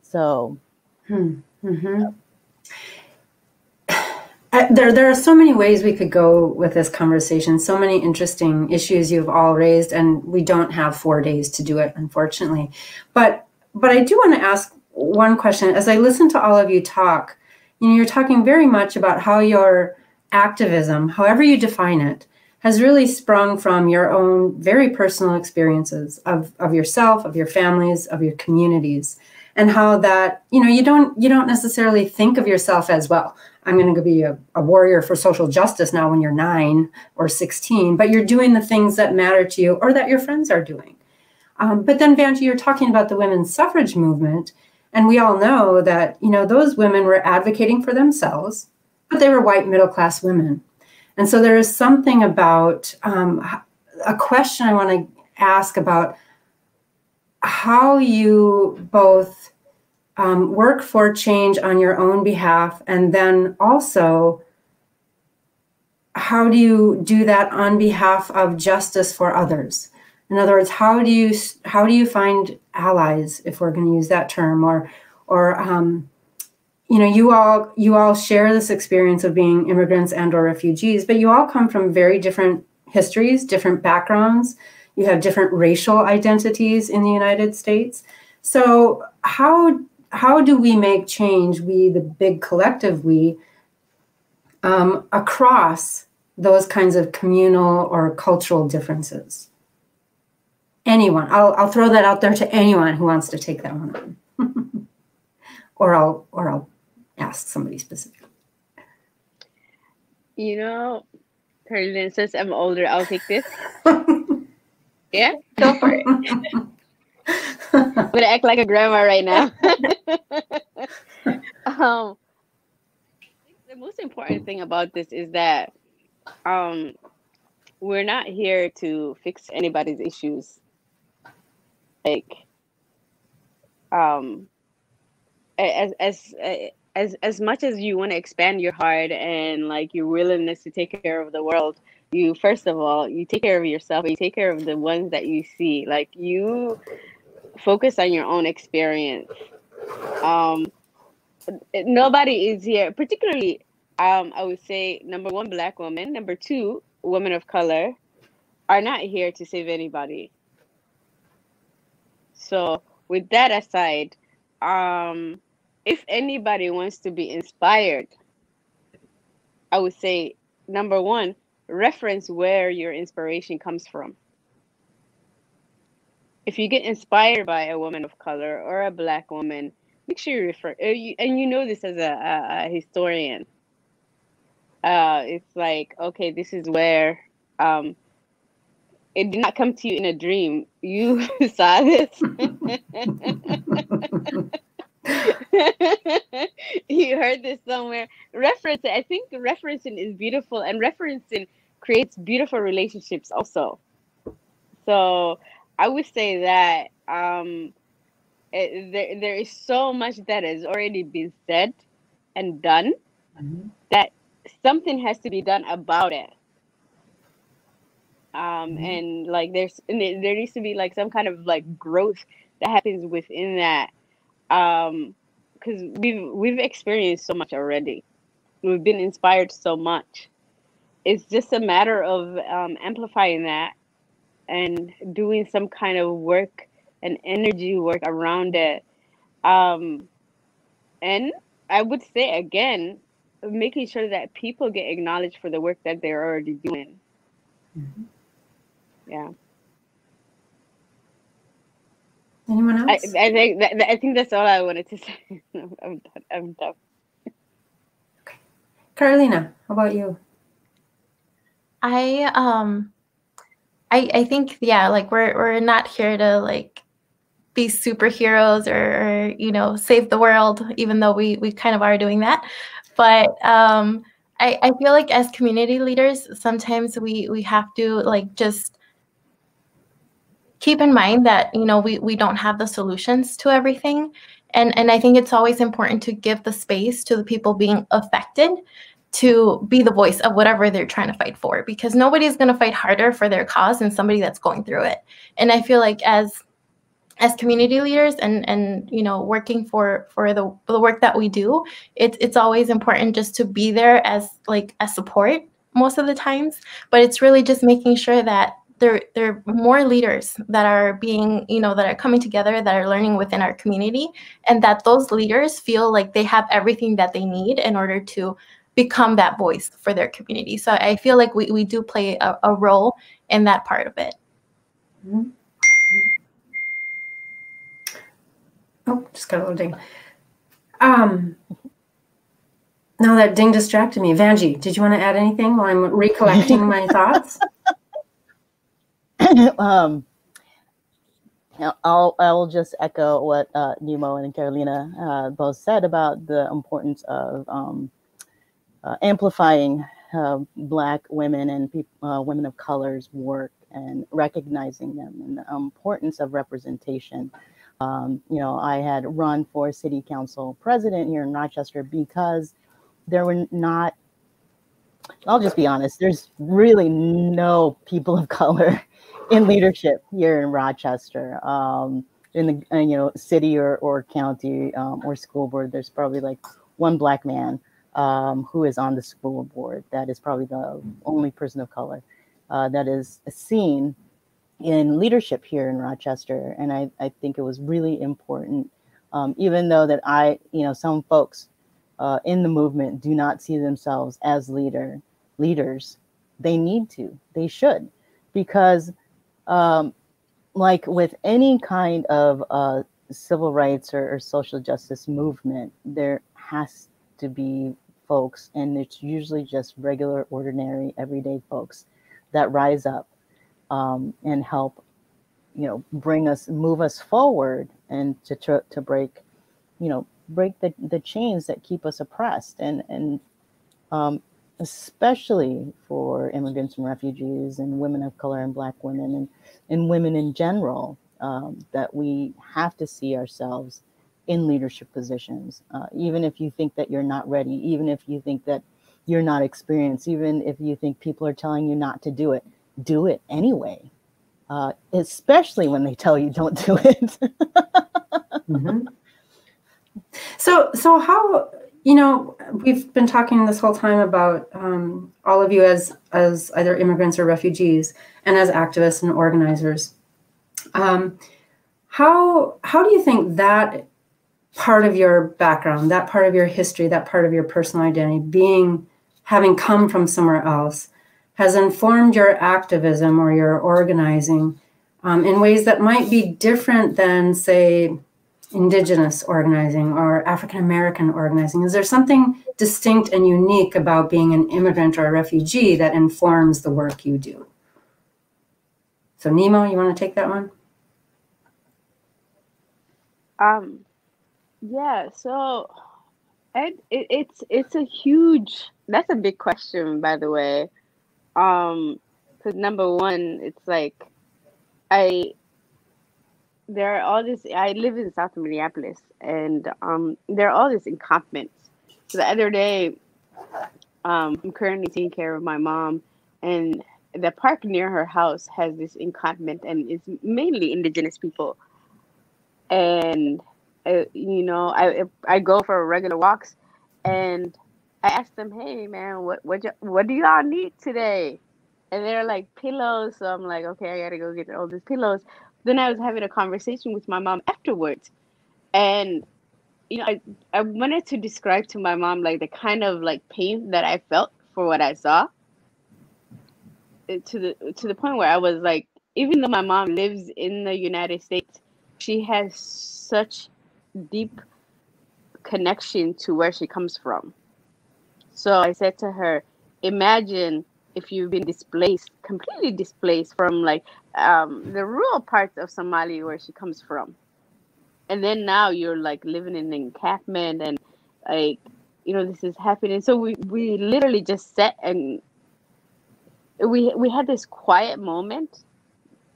So, hmm. mm-hmm. There, there are so many ways we could go with this conversation, so many interesting issues you've all raised, and we don't have four days to do it, unfortunately. But but I do want to ask one question. As I listen to all of you talk, you know, you're talking very much about how you're activism, however you define it, has really sprung from your own very personal experiences of, of yourself, of your families, of your communities, and how that, you know, you don't you don't necessarily think of yourself as well. I'm going to be a, a warrior for social justice now when you're nine or 16, but you're doing the things that matter to you or that your friends are doing. Um, but then, Vangie, you're talking about the women's suffrage movement. And we all know that, you know, those women were advocating for themselves but they were white middle class women. And so there is something about um, a question I want to ask about how you both um, work for change on your own behalf and then also how do you do that on behalf of justice for others? In other words how do you how do you find allies if we're going to use that term or or um, you know you all you all share this experience of being immigrants and or refugees but you all come from very different histories different backgrounds. You have different racial identities in the united states. So how how do we make change we the big collective we um, across those kinds of communal or cultural differences anyone I'll, I'll throw that out there to anyone who wants to take that one on or i'll or i'll ask somebody specific? You know, Carolyn, says I'm older, I'll take this. yeah, go for it. I'm gonna act like a grandma right now. um, the most important thing about this is that um, we're not here to fix anybody's issues. Like, um, as as as as much as you want to expand your heart and like your willingness to take care of the world you first of all you take care of yourself you take care of the ones that you see. Like you focus on your own experience. Um nobody is here particularly um i would say number one black woman number two women of color are not here to save anybody. So with that aside um if anybody wants to be inspired, I would say number one, reference where your inspiration comes from. If you get inspired by a woman of color or a black woman, make sure you refer, uh, and you know this as a, a, a historian. Uh, it's like, okay, this is where um, it did not come to you in a dream. You saw this. you heard this somewhere. Reference, I think referencing is beautiful, and referencing creates beautiful relationships also. So I would say that um, it, there, there is so much that has already been said and done mm-hmm. that something has to be done about it. Um, mm-hmm. and like there's and there needs to be like some kind of like growth that happens within that. Um, because we've we've experienced so much already. We've been inspired so much. It's just a matter of um, amplifying that and doing some kind of work and energy work around it. Um, and I would say again, making sure that people get acknowledged for the work that they're already doing. Mm-hmm. Yeah. Anyone else? I, I think that, I think that's all I wanted to say. I'm, I'm done. I'm done. Okay, Carolina, how about you? I um, I I think yeah, like we're we're not here to like be superheroes or, or you know save the world, even though we we kind of are doing that. But um, I I feel like as community leaders, sometimes we we have to like just keep in mind that you know we, we don't have the solutions to everything. And and i think it's always important to give the space to the people being affected to be the voice of whatever they're trying to fight for because nobody's going to fight harder for their cause than somebody that's going through it. And i feel like as as community leaders and and you know working for for the the work that we do it's it's always important just to be there as like a support most of the times. But it's really just making sure that there there are more leaders that are being you know that are coming together that are learning within our community and that those leaders feel like they have everything that they need in order to become that voice for their community. So i feel like we, we do play a, a role in that part of it. Mm-hmm. oh just got a little ding. Um now that ding distracted me. Vangie did you want to add anything while i'm recollecting my thoughts um, I'll I'll just echo what uh, Nimo and Carolina uh, both said about the importance of um, uh, amplifying uh, Black women and uh, women of color's work and recognizing them and the importance of representation. Um, you know, I had run for city council president here in Rochester because there were not. I'll just be honest. There's really no people of color in leadership here in Rochester. Um, in the uh, you know city or, or county um, or school board, there's probably like one black man um, who is on the school board. That is probably the only person of color uh, that is seen in leadership here in Rochester. And I, I think it was really important, um, even though that I, you know, some folks uh, in the movement do not see themselves as leader leaders. They need to, they should, because um, like with any kind of uh, civil rights or, or, social justice movement, there has to be folks, and it's usually just regular, ordinary, everyday folks that rise up um, and help, you know, bring us, move us forward, and to to, to break, you know, break the, the chains that keep us oppressed, and and um, especially for immigrants and refugees and women of color and Black women and, and women in general, um, that we have to see ourselves in leadership positions. Uh, even if you think that you're not ready, even if you think that you're not experienced, even if you think people are telling you not to do it, do it anyway. Uh, especially when they tell you don't do it. mm-hmm. So, so how you know, we've been talking this whole time about um, all of you as as either immigrants or refugees, and as activists and organizers. Um, how how do you think that part of your background, that part of your history, that part of your personal identity, being having come from somewhere else, has informed your activism or your organizing um, in ways that might be different than, say, indigenous organizing or African American organizing? Is there something distinct and unique about being an immigrant or a refugee that informs the work you do? So, Nimo, you want to take that one? Um, yeah, so it, it, it's it's a huge that's a big question by the way. Um cuz number 1 it's like I there are all these I live in South Minneapolis and um there are all these encampments. So the other day um I'm currently taking care of my mom and the park near her house has this encampment and it's mainly indigenous people. And uh, you know i i go for regular walks and i ask them hey man what what, what do y'all need today? And they're like pillows. So i'm like okay i gotta go get all these pillows then i was having a conversation with my mom afterwards and you know i i wanted to describe to my mom like the kind of like pain that i felt for what i saw uh, to the to the point where I was like, even though my mom lives in the United States, she has such deep connection to where she comes from. So I said to her, imagine if you've been displaced, completely displaced from like um, the rural parts of Somalia where she comes from. And then now you're like living in an encampment and like, you know, this is happening. So we, we literally just sat and we we had this quiet moment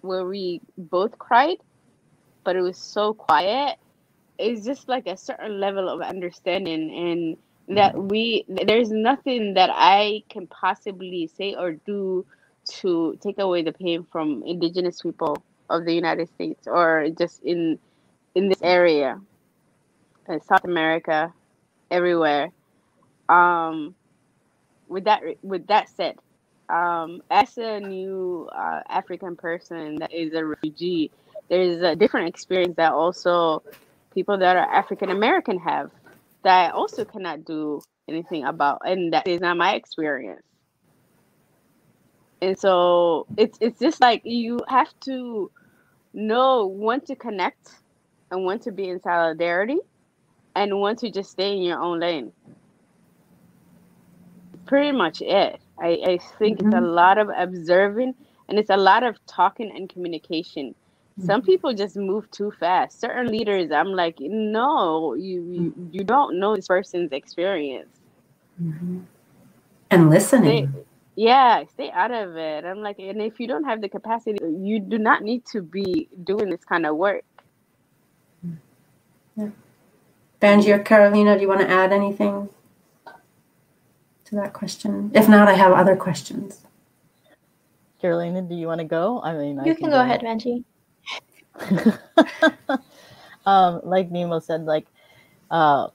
where we both cried, but it was so quiet. It's just like a certain level of understanding and that we there's nothing that I can possibly say or do to take away the pain from indigenous people of the United States or just in in this area, in South America, everywhere. Um, with that with that said, um, as a new uh, African person that is a refugee, there's a different experience that also people that are African American have that I also cannot do anything about, and that is not my experience. And so it's it's just like you have to know when to connect and when to be in solidarity and when to just stay in your own lane. Pretty much it. I, I think mm-hmm. it's a mm-hmm. lot of observing and it's a lot of talking and communication. Mm-hmm. Some people just move too fast. Certain leaders, I'm like, no, you you, mm-hmm. you don't know this person's experience. Mm-hmm. And listening. Stay, yeah, stay out of it. I'm like, and if you don't have the capacity, you do not need to be doing this kind of work. Yeah. Vangie or Carolina, do you want to add anything? to that question? If not, I have other questions. Carolina, do you want to go? I mean, you I can, can, go, ahead, Vangie. um, like Nimo said, like uh,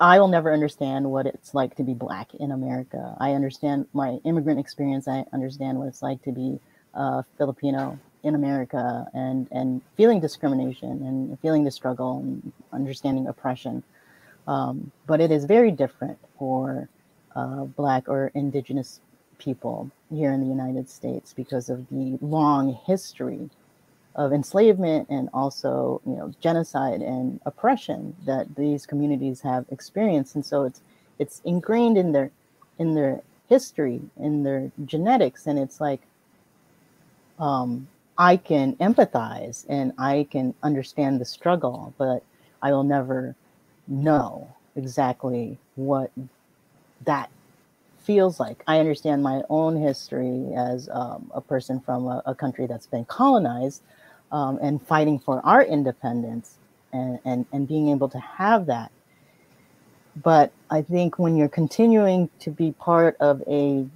I will never understand what it's like to be black in America. I understand my immigrant experience. I understand what it's like to be uh, Filipino in America and and feeling discrimination and feeling the struggle and understanding oppression. Um, but it is very different for uh, Black or Indigenous people here in the United States because of the long history of enslavement and also you know genocide and oppression that these communities have experienced and so it's it's ingrained in their in their history in their genetics and it's like um, i can empathize and i can understand the struggle but i will never know exactly what that feels like. I understand my own history as um, a person from a, a, country that's been colonized um, and fighting for our independence and, and, and being able to have that. But I think when you're continuing to be part of a,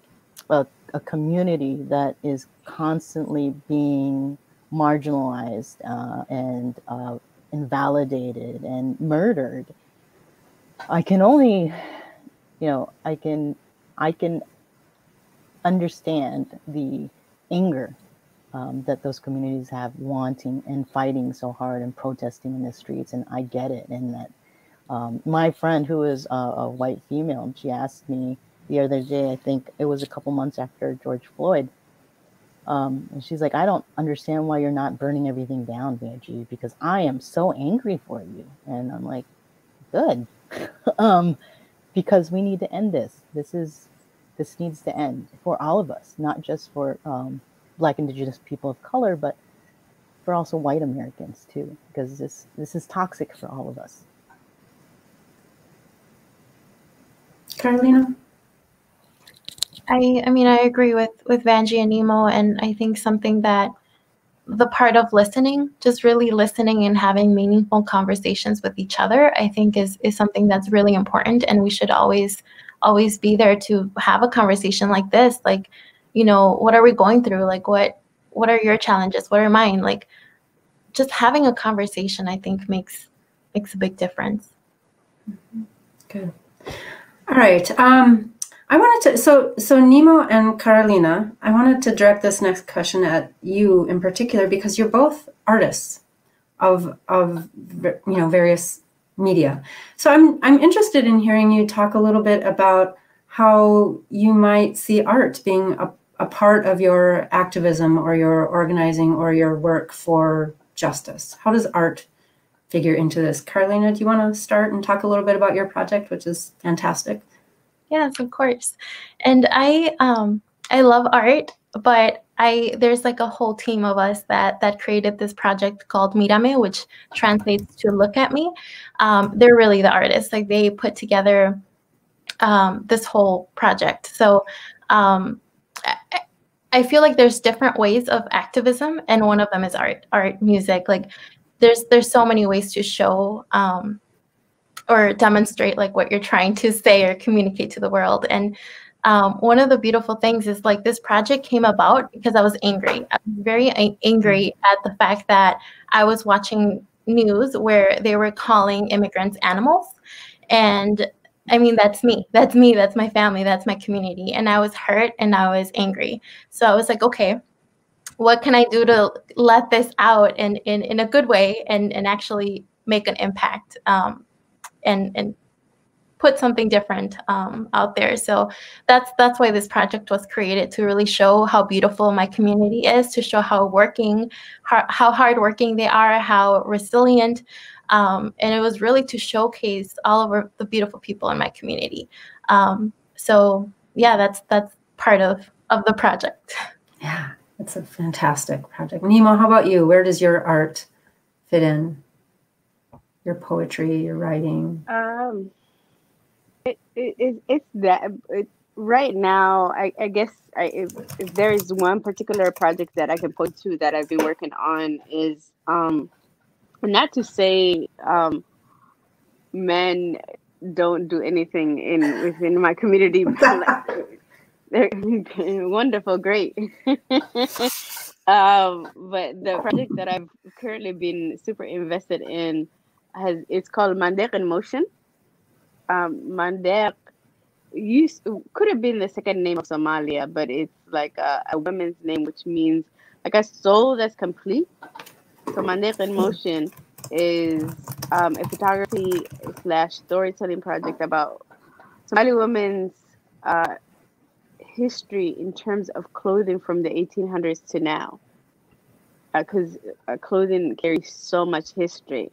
a, a community that is constantly being marginalized uh, and uh, invalidated and murdered, I can only you know, I can I can understand the anger um, that those communities have wanting and fighting so hard and protesting in the streets. And I get it. And that um, my friend, who is a, a, white female, she asked me the other day, I think it was a couple months after George Floyd. Um, and she's like, I don't understand why you're not burning everything down, Vangie, because I am so angry for you. And I'm like, good. um, because we need to end this. This is this needs to end for all of us, not just for um, Black Indigenous people of color, but for also white Americans too, because this this is toxic for all of us. Carolina? I I mean I agree with with Vangie and Nimo, and I think something that the part of listening, just really listening and having meaningful conversations with each other, I think is is something that's really important, and we should always always be there to have a conversation like this. Like, you know, what are we going through? Like, what what are your challenges? What are mine? Like, just having a conversation, I think makes makes a big difference. Good. All right. Um, I wanted to so so Nimo and Carolina. I wanted to direct this next question at you in particular because you're both artists of of you know various media. So I'm I'm interested in hearing you talk a little bit about how you might see art being a, a part of your activism or your organizing or your work for justice. How does art figure into this? Carolina, do you want to start and talk a little bit about your project, which is fantastic? Yes, of course. And I um I love art, but I there's like a whole team of us that that created this project called Mirame, which translates to look at me. Um, they're really the artists. Like they put together um, this whole project. So um, I, feel like there's different ways of activism, and one of them is art, art, music. Like there's there's so many ways to show um, or demonstrate like what you're trying to say or communicate to the world. And um, one of the beautiful things is like this project came about because I was angry. I was very angry at the fact that I was watching news where they were calling immigrants animals. And I mean, that's me. That's me. That's my family. That's my community. And I was hurt and I was angry. So I was like, okay, what can I do to let this out in, in, in a good way and, and actually make an impact um, and and put something different um, out there. So that's that's why this project was created to really show how beautiful my community is, to show how working, how, how hardworking they are, how resilient, um, and it was really to showcase all of the beautiful people in my community. Um, so yeah, that's that's part of of the project. Yeah, it's a fantastic project. Nimo, how about you? Where does your art fit in? your poetry, your writing? Um, it, it, it's that it, right now. I, I guess I, if, if there is one particular project that I can point to that I've been working on is um, not to say um, men don't do anything in within my community. they're wonderful, great. um, but the project that I've currently been super invested in has it's called Mandek in Motion. Um, Mandek used could have been the second name of Somalia, but it's like a, a woman's name, which means like a soul that's complete. So Mandek in Motion is um, a photography slash storytelling project about Somali women's uh, history in terms of clothing from the 1800s to now, because uh, uh, clothing carries so much history.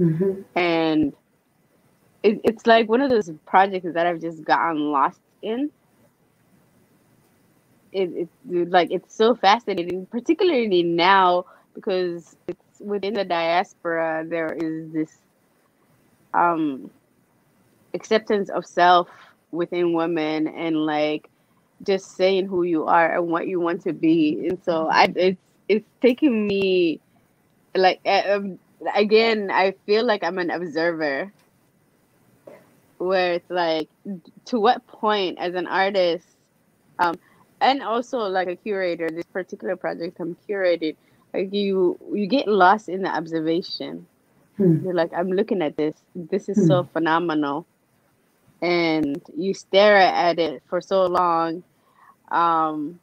Mm-hmm. And it, it's like one of those projects that I've just gotten lost in. It, it like it's so fascinating, particularly now because it's within the diaspora. There is this um, acceptance of self within women, and like just saying who you are and what you want to be. And so I, it's it's taking me like um, again, I feel like I'm an observer where it's like to what point as an artist um and also like a curator this particular project i'm curated like you you get lost in the observation. Hmm. you're like i'm looking at this. This is hmm. so phenomenal. And you stare at it for so long um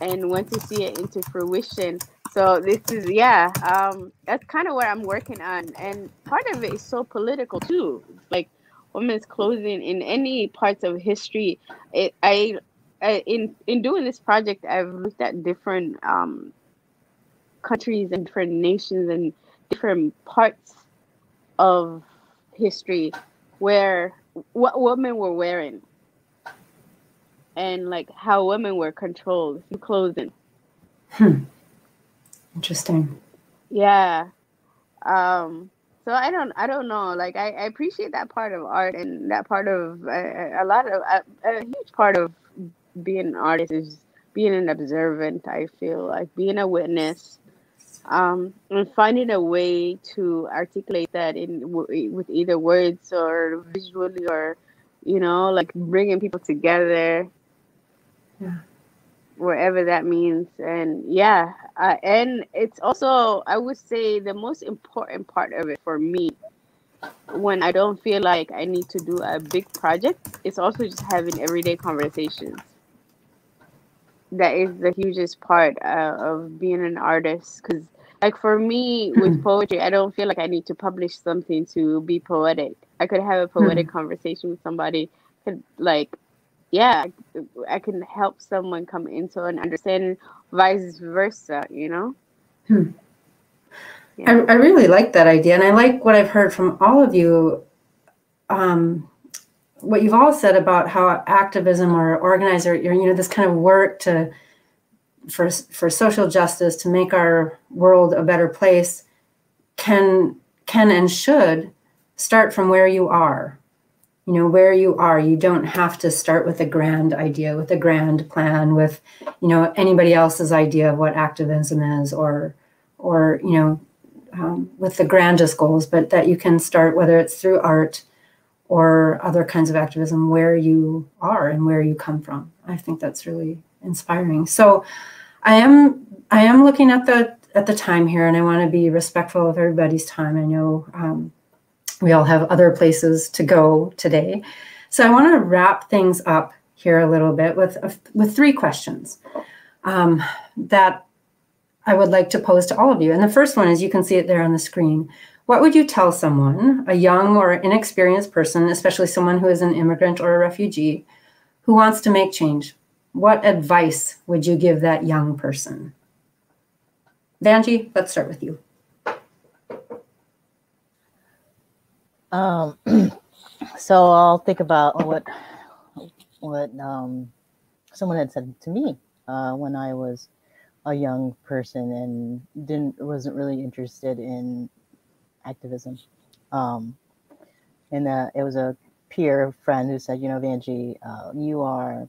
and want to see it into fruition so this is yeah um that's kind of what i'm working on. And part of it is so political too. Like women's clothing in any parts of history it i, I in in doing this project i've looked at different um countries and different nations and different parts of history where what women were wearing and like how women were controlled through clothing hmm. Interesting. Yeah. Um, so I don't I don't know. Like I, I appreciate that part of art and that part of uh, a lot of a, a huge part of being an artist is being an observant. I feel like being a witness, um, and finding a way to articulate that in with either words or visually or you know like bringing people together. Yeah wherever that means and yeah uh, and it's also i would say the most important part of it for me when i don't feel like i need to do a big project it's also just having everyday conversations that is the hugest part uh, of being an artist because like for me with poetry i don't feel like i need to publish something to be poetic i could have a poetic hmm. conversation with somebody could like yeah, I can help someone come into an understanding, vice versa, you know? Hmm. Yeah. I, I really like that idea. And I like what I've heard from all of you. Um, what you've all said about how activism or organizer, you know, this kind of work to for for social justice to make our world a better place can can and should start from where you are. You know where you are you don't have to start with a grand idea with a grand plan with you know anybody else's idea of what activism is or or you know um, with the grandest goals but that you can start whether it's through art or other kinds of activism where you are and where you come from i think that's really inspiring so i am i am looking at the at the time here and i want to be respectful of everybody's time i know um, we all have other places to go today. So I want to wrap things up here a little bit with, with three questions um, that I would like to pose to all of you. And the first one is you can see it there on the screen. What would you tell someone, a young or inexperienced person, especially someone who is an immigrant or a refugee, who wants to make change? What advice would you give that young person? Vangie, let's start with you. Um, so I'll think about what what um, someone had said to me uh, when I was a young person and didn't wasn't really interested in activism. Um, and uh, it was a peer friend who said, you know, Vangie, uh, you are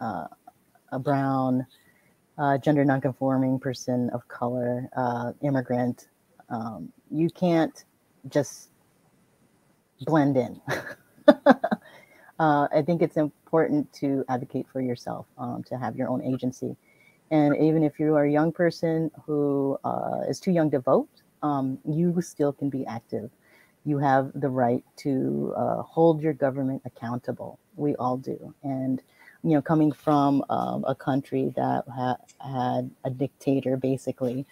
uh, a brown, uh, gender nonconforming person of color, uh, immigrant. Um, you can't just blend in. uh, I think it's important to advocate for yourself, um, to have your own agency. And even if you are a young person who uh, is too young to vote, um, you still can be active. You have the right to uh, hold your government accountable. We all do. And, you know, coming from um, a country that ha- had a dictator, basically,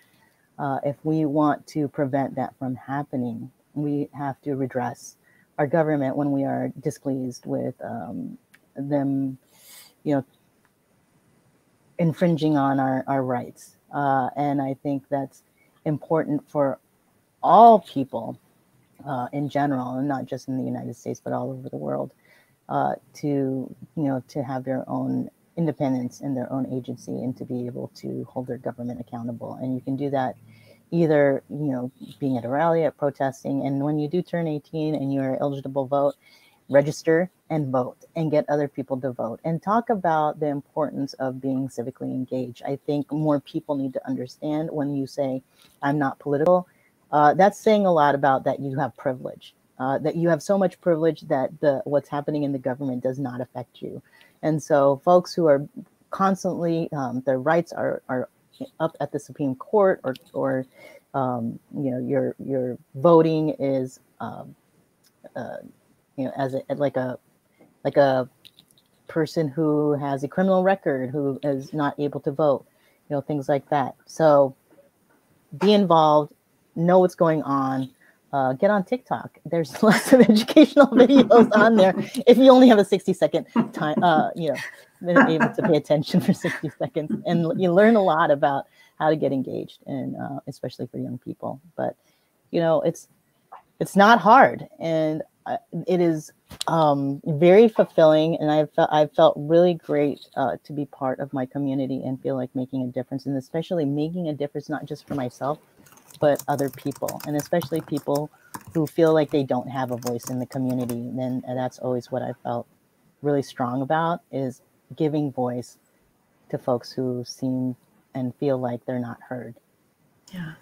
uh, if we want to prevent that from happening, we have to redress our government when we are displeased with um, them, you know, infringing on our, our rights. Uh, and I think that's important for all people uh, in general, and not just in the United States, but all over the world, uh, to you know to have their own independence and their own agency, and to be able to hold their government accountable. And you can do that either you know being at a rally at protesting and when you do turn 18 and you're eligible to vote register and vote and get other people to vote and talk about the importance of being civically engaged. I think more people need to understand when you say i'm not political uh, that's saying a lot about that you have privilege uh, that you have so much privilege that the what's happening in the government does not affect you. And so folks who are constantly um, their rights are are up at the Supreme Court or or um, you know your your voting is um, uh, you know as a like a like a person who has a criminal record who is not able to vote you know things like that. So be involved know what's going on uh, get on tiktok. There's lots of educational videos on there. If you only have a 60 second time uh, you know been able to pay attention for 60 seconds and you learn a lot about how to get engaged and uh, especially for young people. But you know it's it's not hard. And it is um, very fulfilling and I've felt, I've felt really great uh, to be part of my community and feel like making a difference and especially making a difference not just for myself but other people, and especially people who feel like they don't have a voice in the community. And that's always what I felt really strong about is giving voice to folks who seem and feel like they're not heard. Yeah.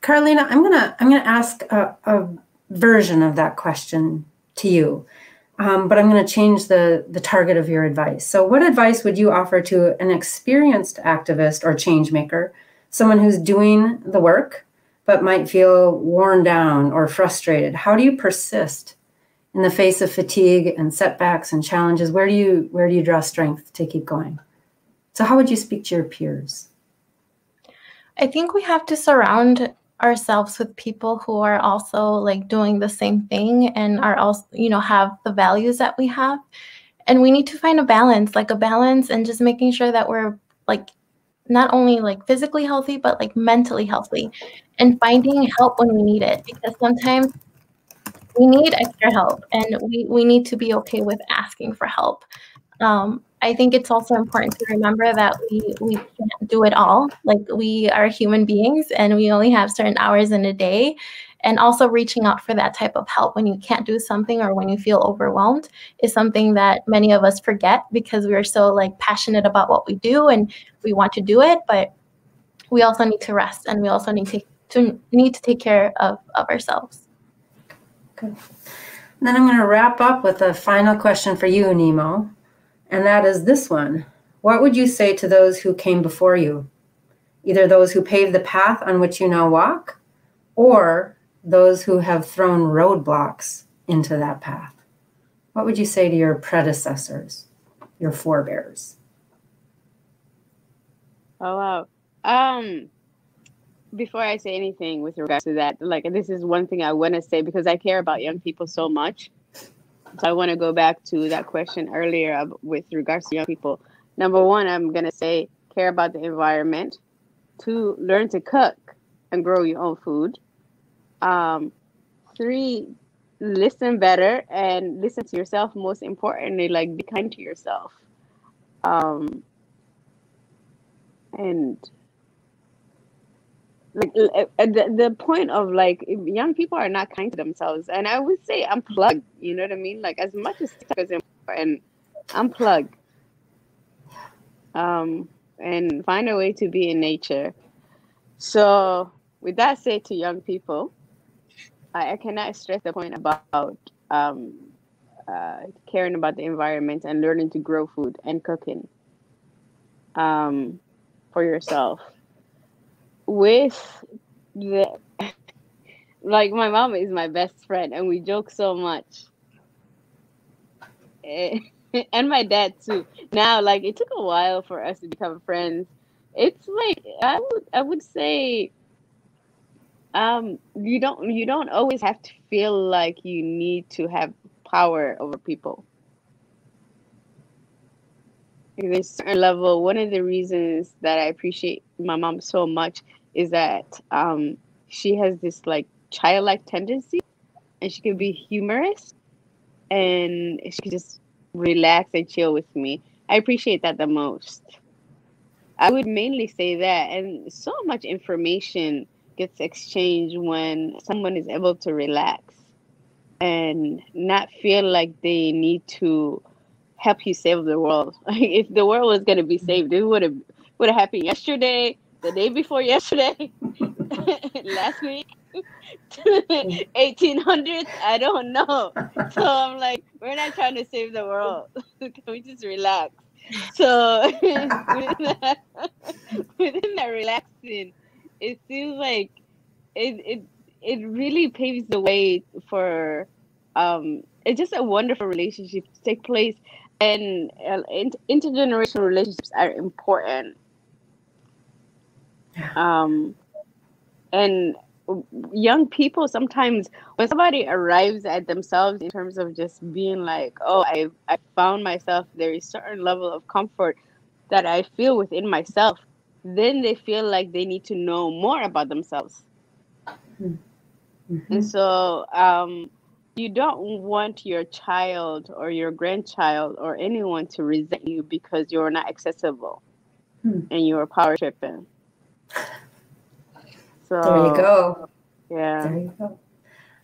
Carolina, I'm gonna I'm gonna ask a, a version of that question to you, um, but I'm gonna change the the target of your advice. So, what advice would you offer to an experienced activist or change maker, someone who's doing the work but might feel worn down or frustrated? How do you persist in the face of fatigue and setbacks and challenges? Where do you where do you draw strength to keep going? So, how would you speak to your peers? I think we have to surround ourselves with people who are also like doing the same thing and are also, you know, have the values that we have. And we need to find a balance, like a balance and just making sure that we're like not only like physically healthy, but like mentally healthy and finding help when we need it. Because sometimes we need extra help and we, we need to be okay with asking for help. Um, I think it's also important to remember that we we can't do it all. Like we are human beings and we only have certain hours in a day. And also reaching out for that type of help when you can't do something or when you feel overwhelmed is something that many of us forget because we are so like passionate about what we do and we want to do it, but we also need to rest and we also need to, to need to take care of, of ourselves. Good. And then I'm going to wrap up with a final question for you, Nimo and that is this one. What would you say to those who came before you? Either those who paved the path on which you now walk, or those who have thrown roadblocks into that path. What would you say to your predecessors, your forebears? Oh wow. Um before I say anything with regards to that, like this is one thing I want to say because I care about young people so much. So I want to go back to that question earlier with regards to young people. Number one, I'm going to say care about the environment. Two, learn to cook and grow your own food. Um, three, listen better and listen to yourself. Most importantly, like be kind to yourself. Um, and like uh, the, the point of like young people are not kind to themselves. And i would say unplug you know what i mean? Like as much as TikTok is important unplug um and find a way to be in nature. So with that said to young people i, I cannot stress the point about um uh, caring about the environment and learning to grow food and cooking um for yourself with the like my mom is my best friend and we joke so much. And my dad too. Now like it took a while for us to become friends. It's like i would i would say um you don't you don't always have to feel like you need to have power over people there's a certain level one of the reasons that i appreciate my mom so much is that um, she has this like childlike tendency and she can be humorous and she can just relax and chill with me. I appreciate that the most. I would mainly say that. And so much information gets exchanged when someone is able to relax and not feel like they need to help you save the world. if the world was going to be saved, it would have would have happened yesterday the day before yesterday, last week, 1800s. I don't know. So I'm like, we're not trying to save the world. Can we just relax? So within, that, within that relaxing, it seems like it it it really paves the way for um it's just a wonderful relationship to take place and uh, intergenerational relationships are important. Um, and young people sometimes when somebody arrives at themselves in terms of just being like oh i i found myself there is certain level of comfort that i feel within myself then they feel like they need to know more about themselves. Mm-hmm. and so um, you don't want your child or your grandchild or anyone to resent you because you're not accessible mm. and you're power tripping So there you go. Yeah. There you go.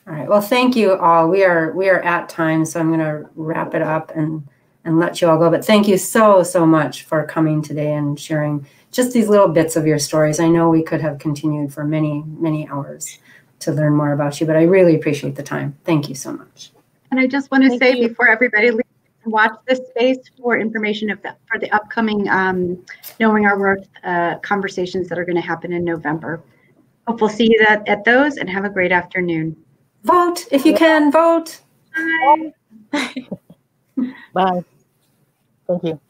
All right. Well, thank you all. We are we are at time, so I'm going to wrap it up and and let you all go. But thank you so so much for coming today and sharing just these little bits of your stories. I know we could have continued for many many hours to learn more about you, but I really appreciate the time. Thank you so much. And I just want to say you. before everybody leaves, watch this space for information of the, for the upcoming um, Knowing Our Worth uh, conversations that are going to happen in November. Hope we'll see you at, at those and have a great afternoon. Vote if you can, vote. Bye. Bye. Thank you.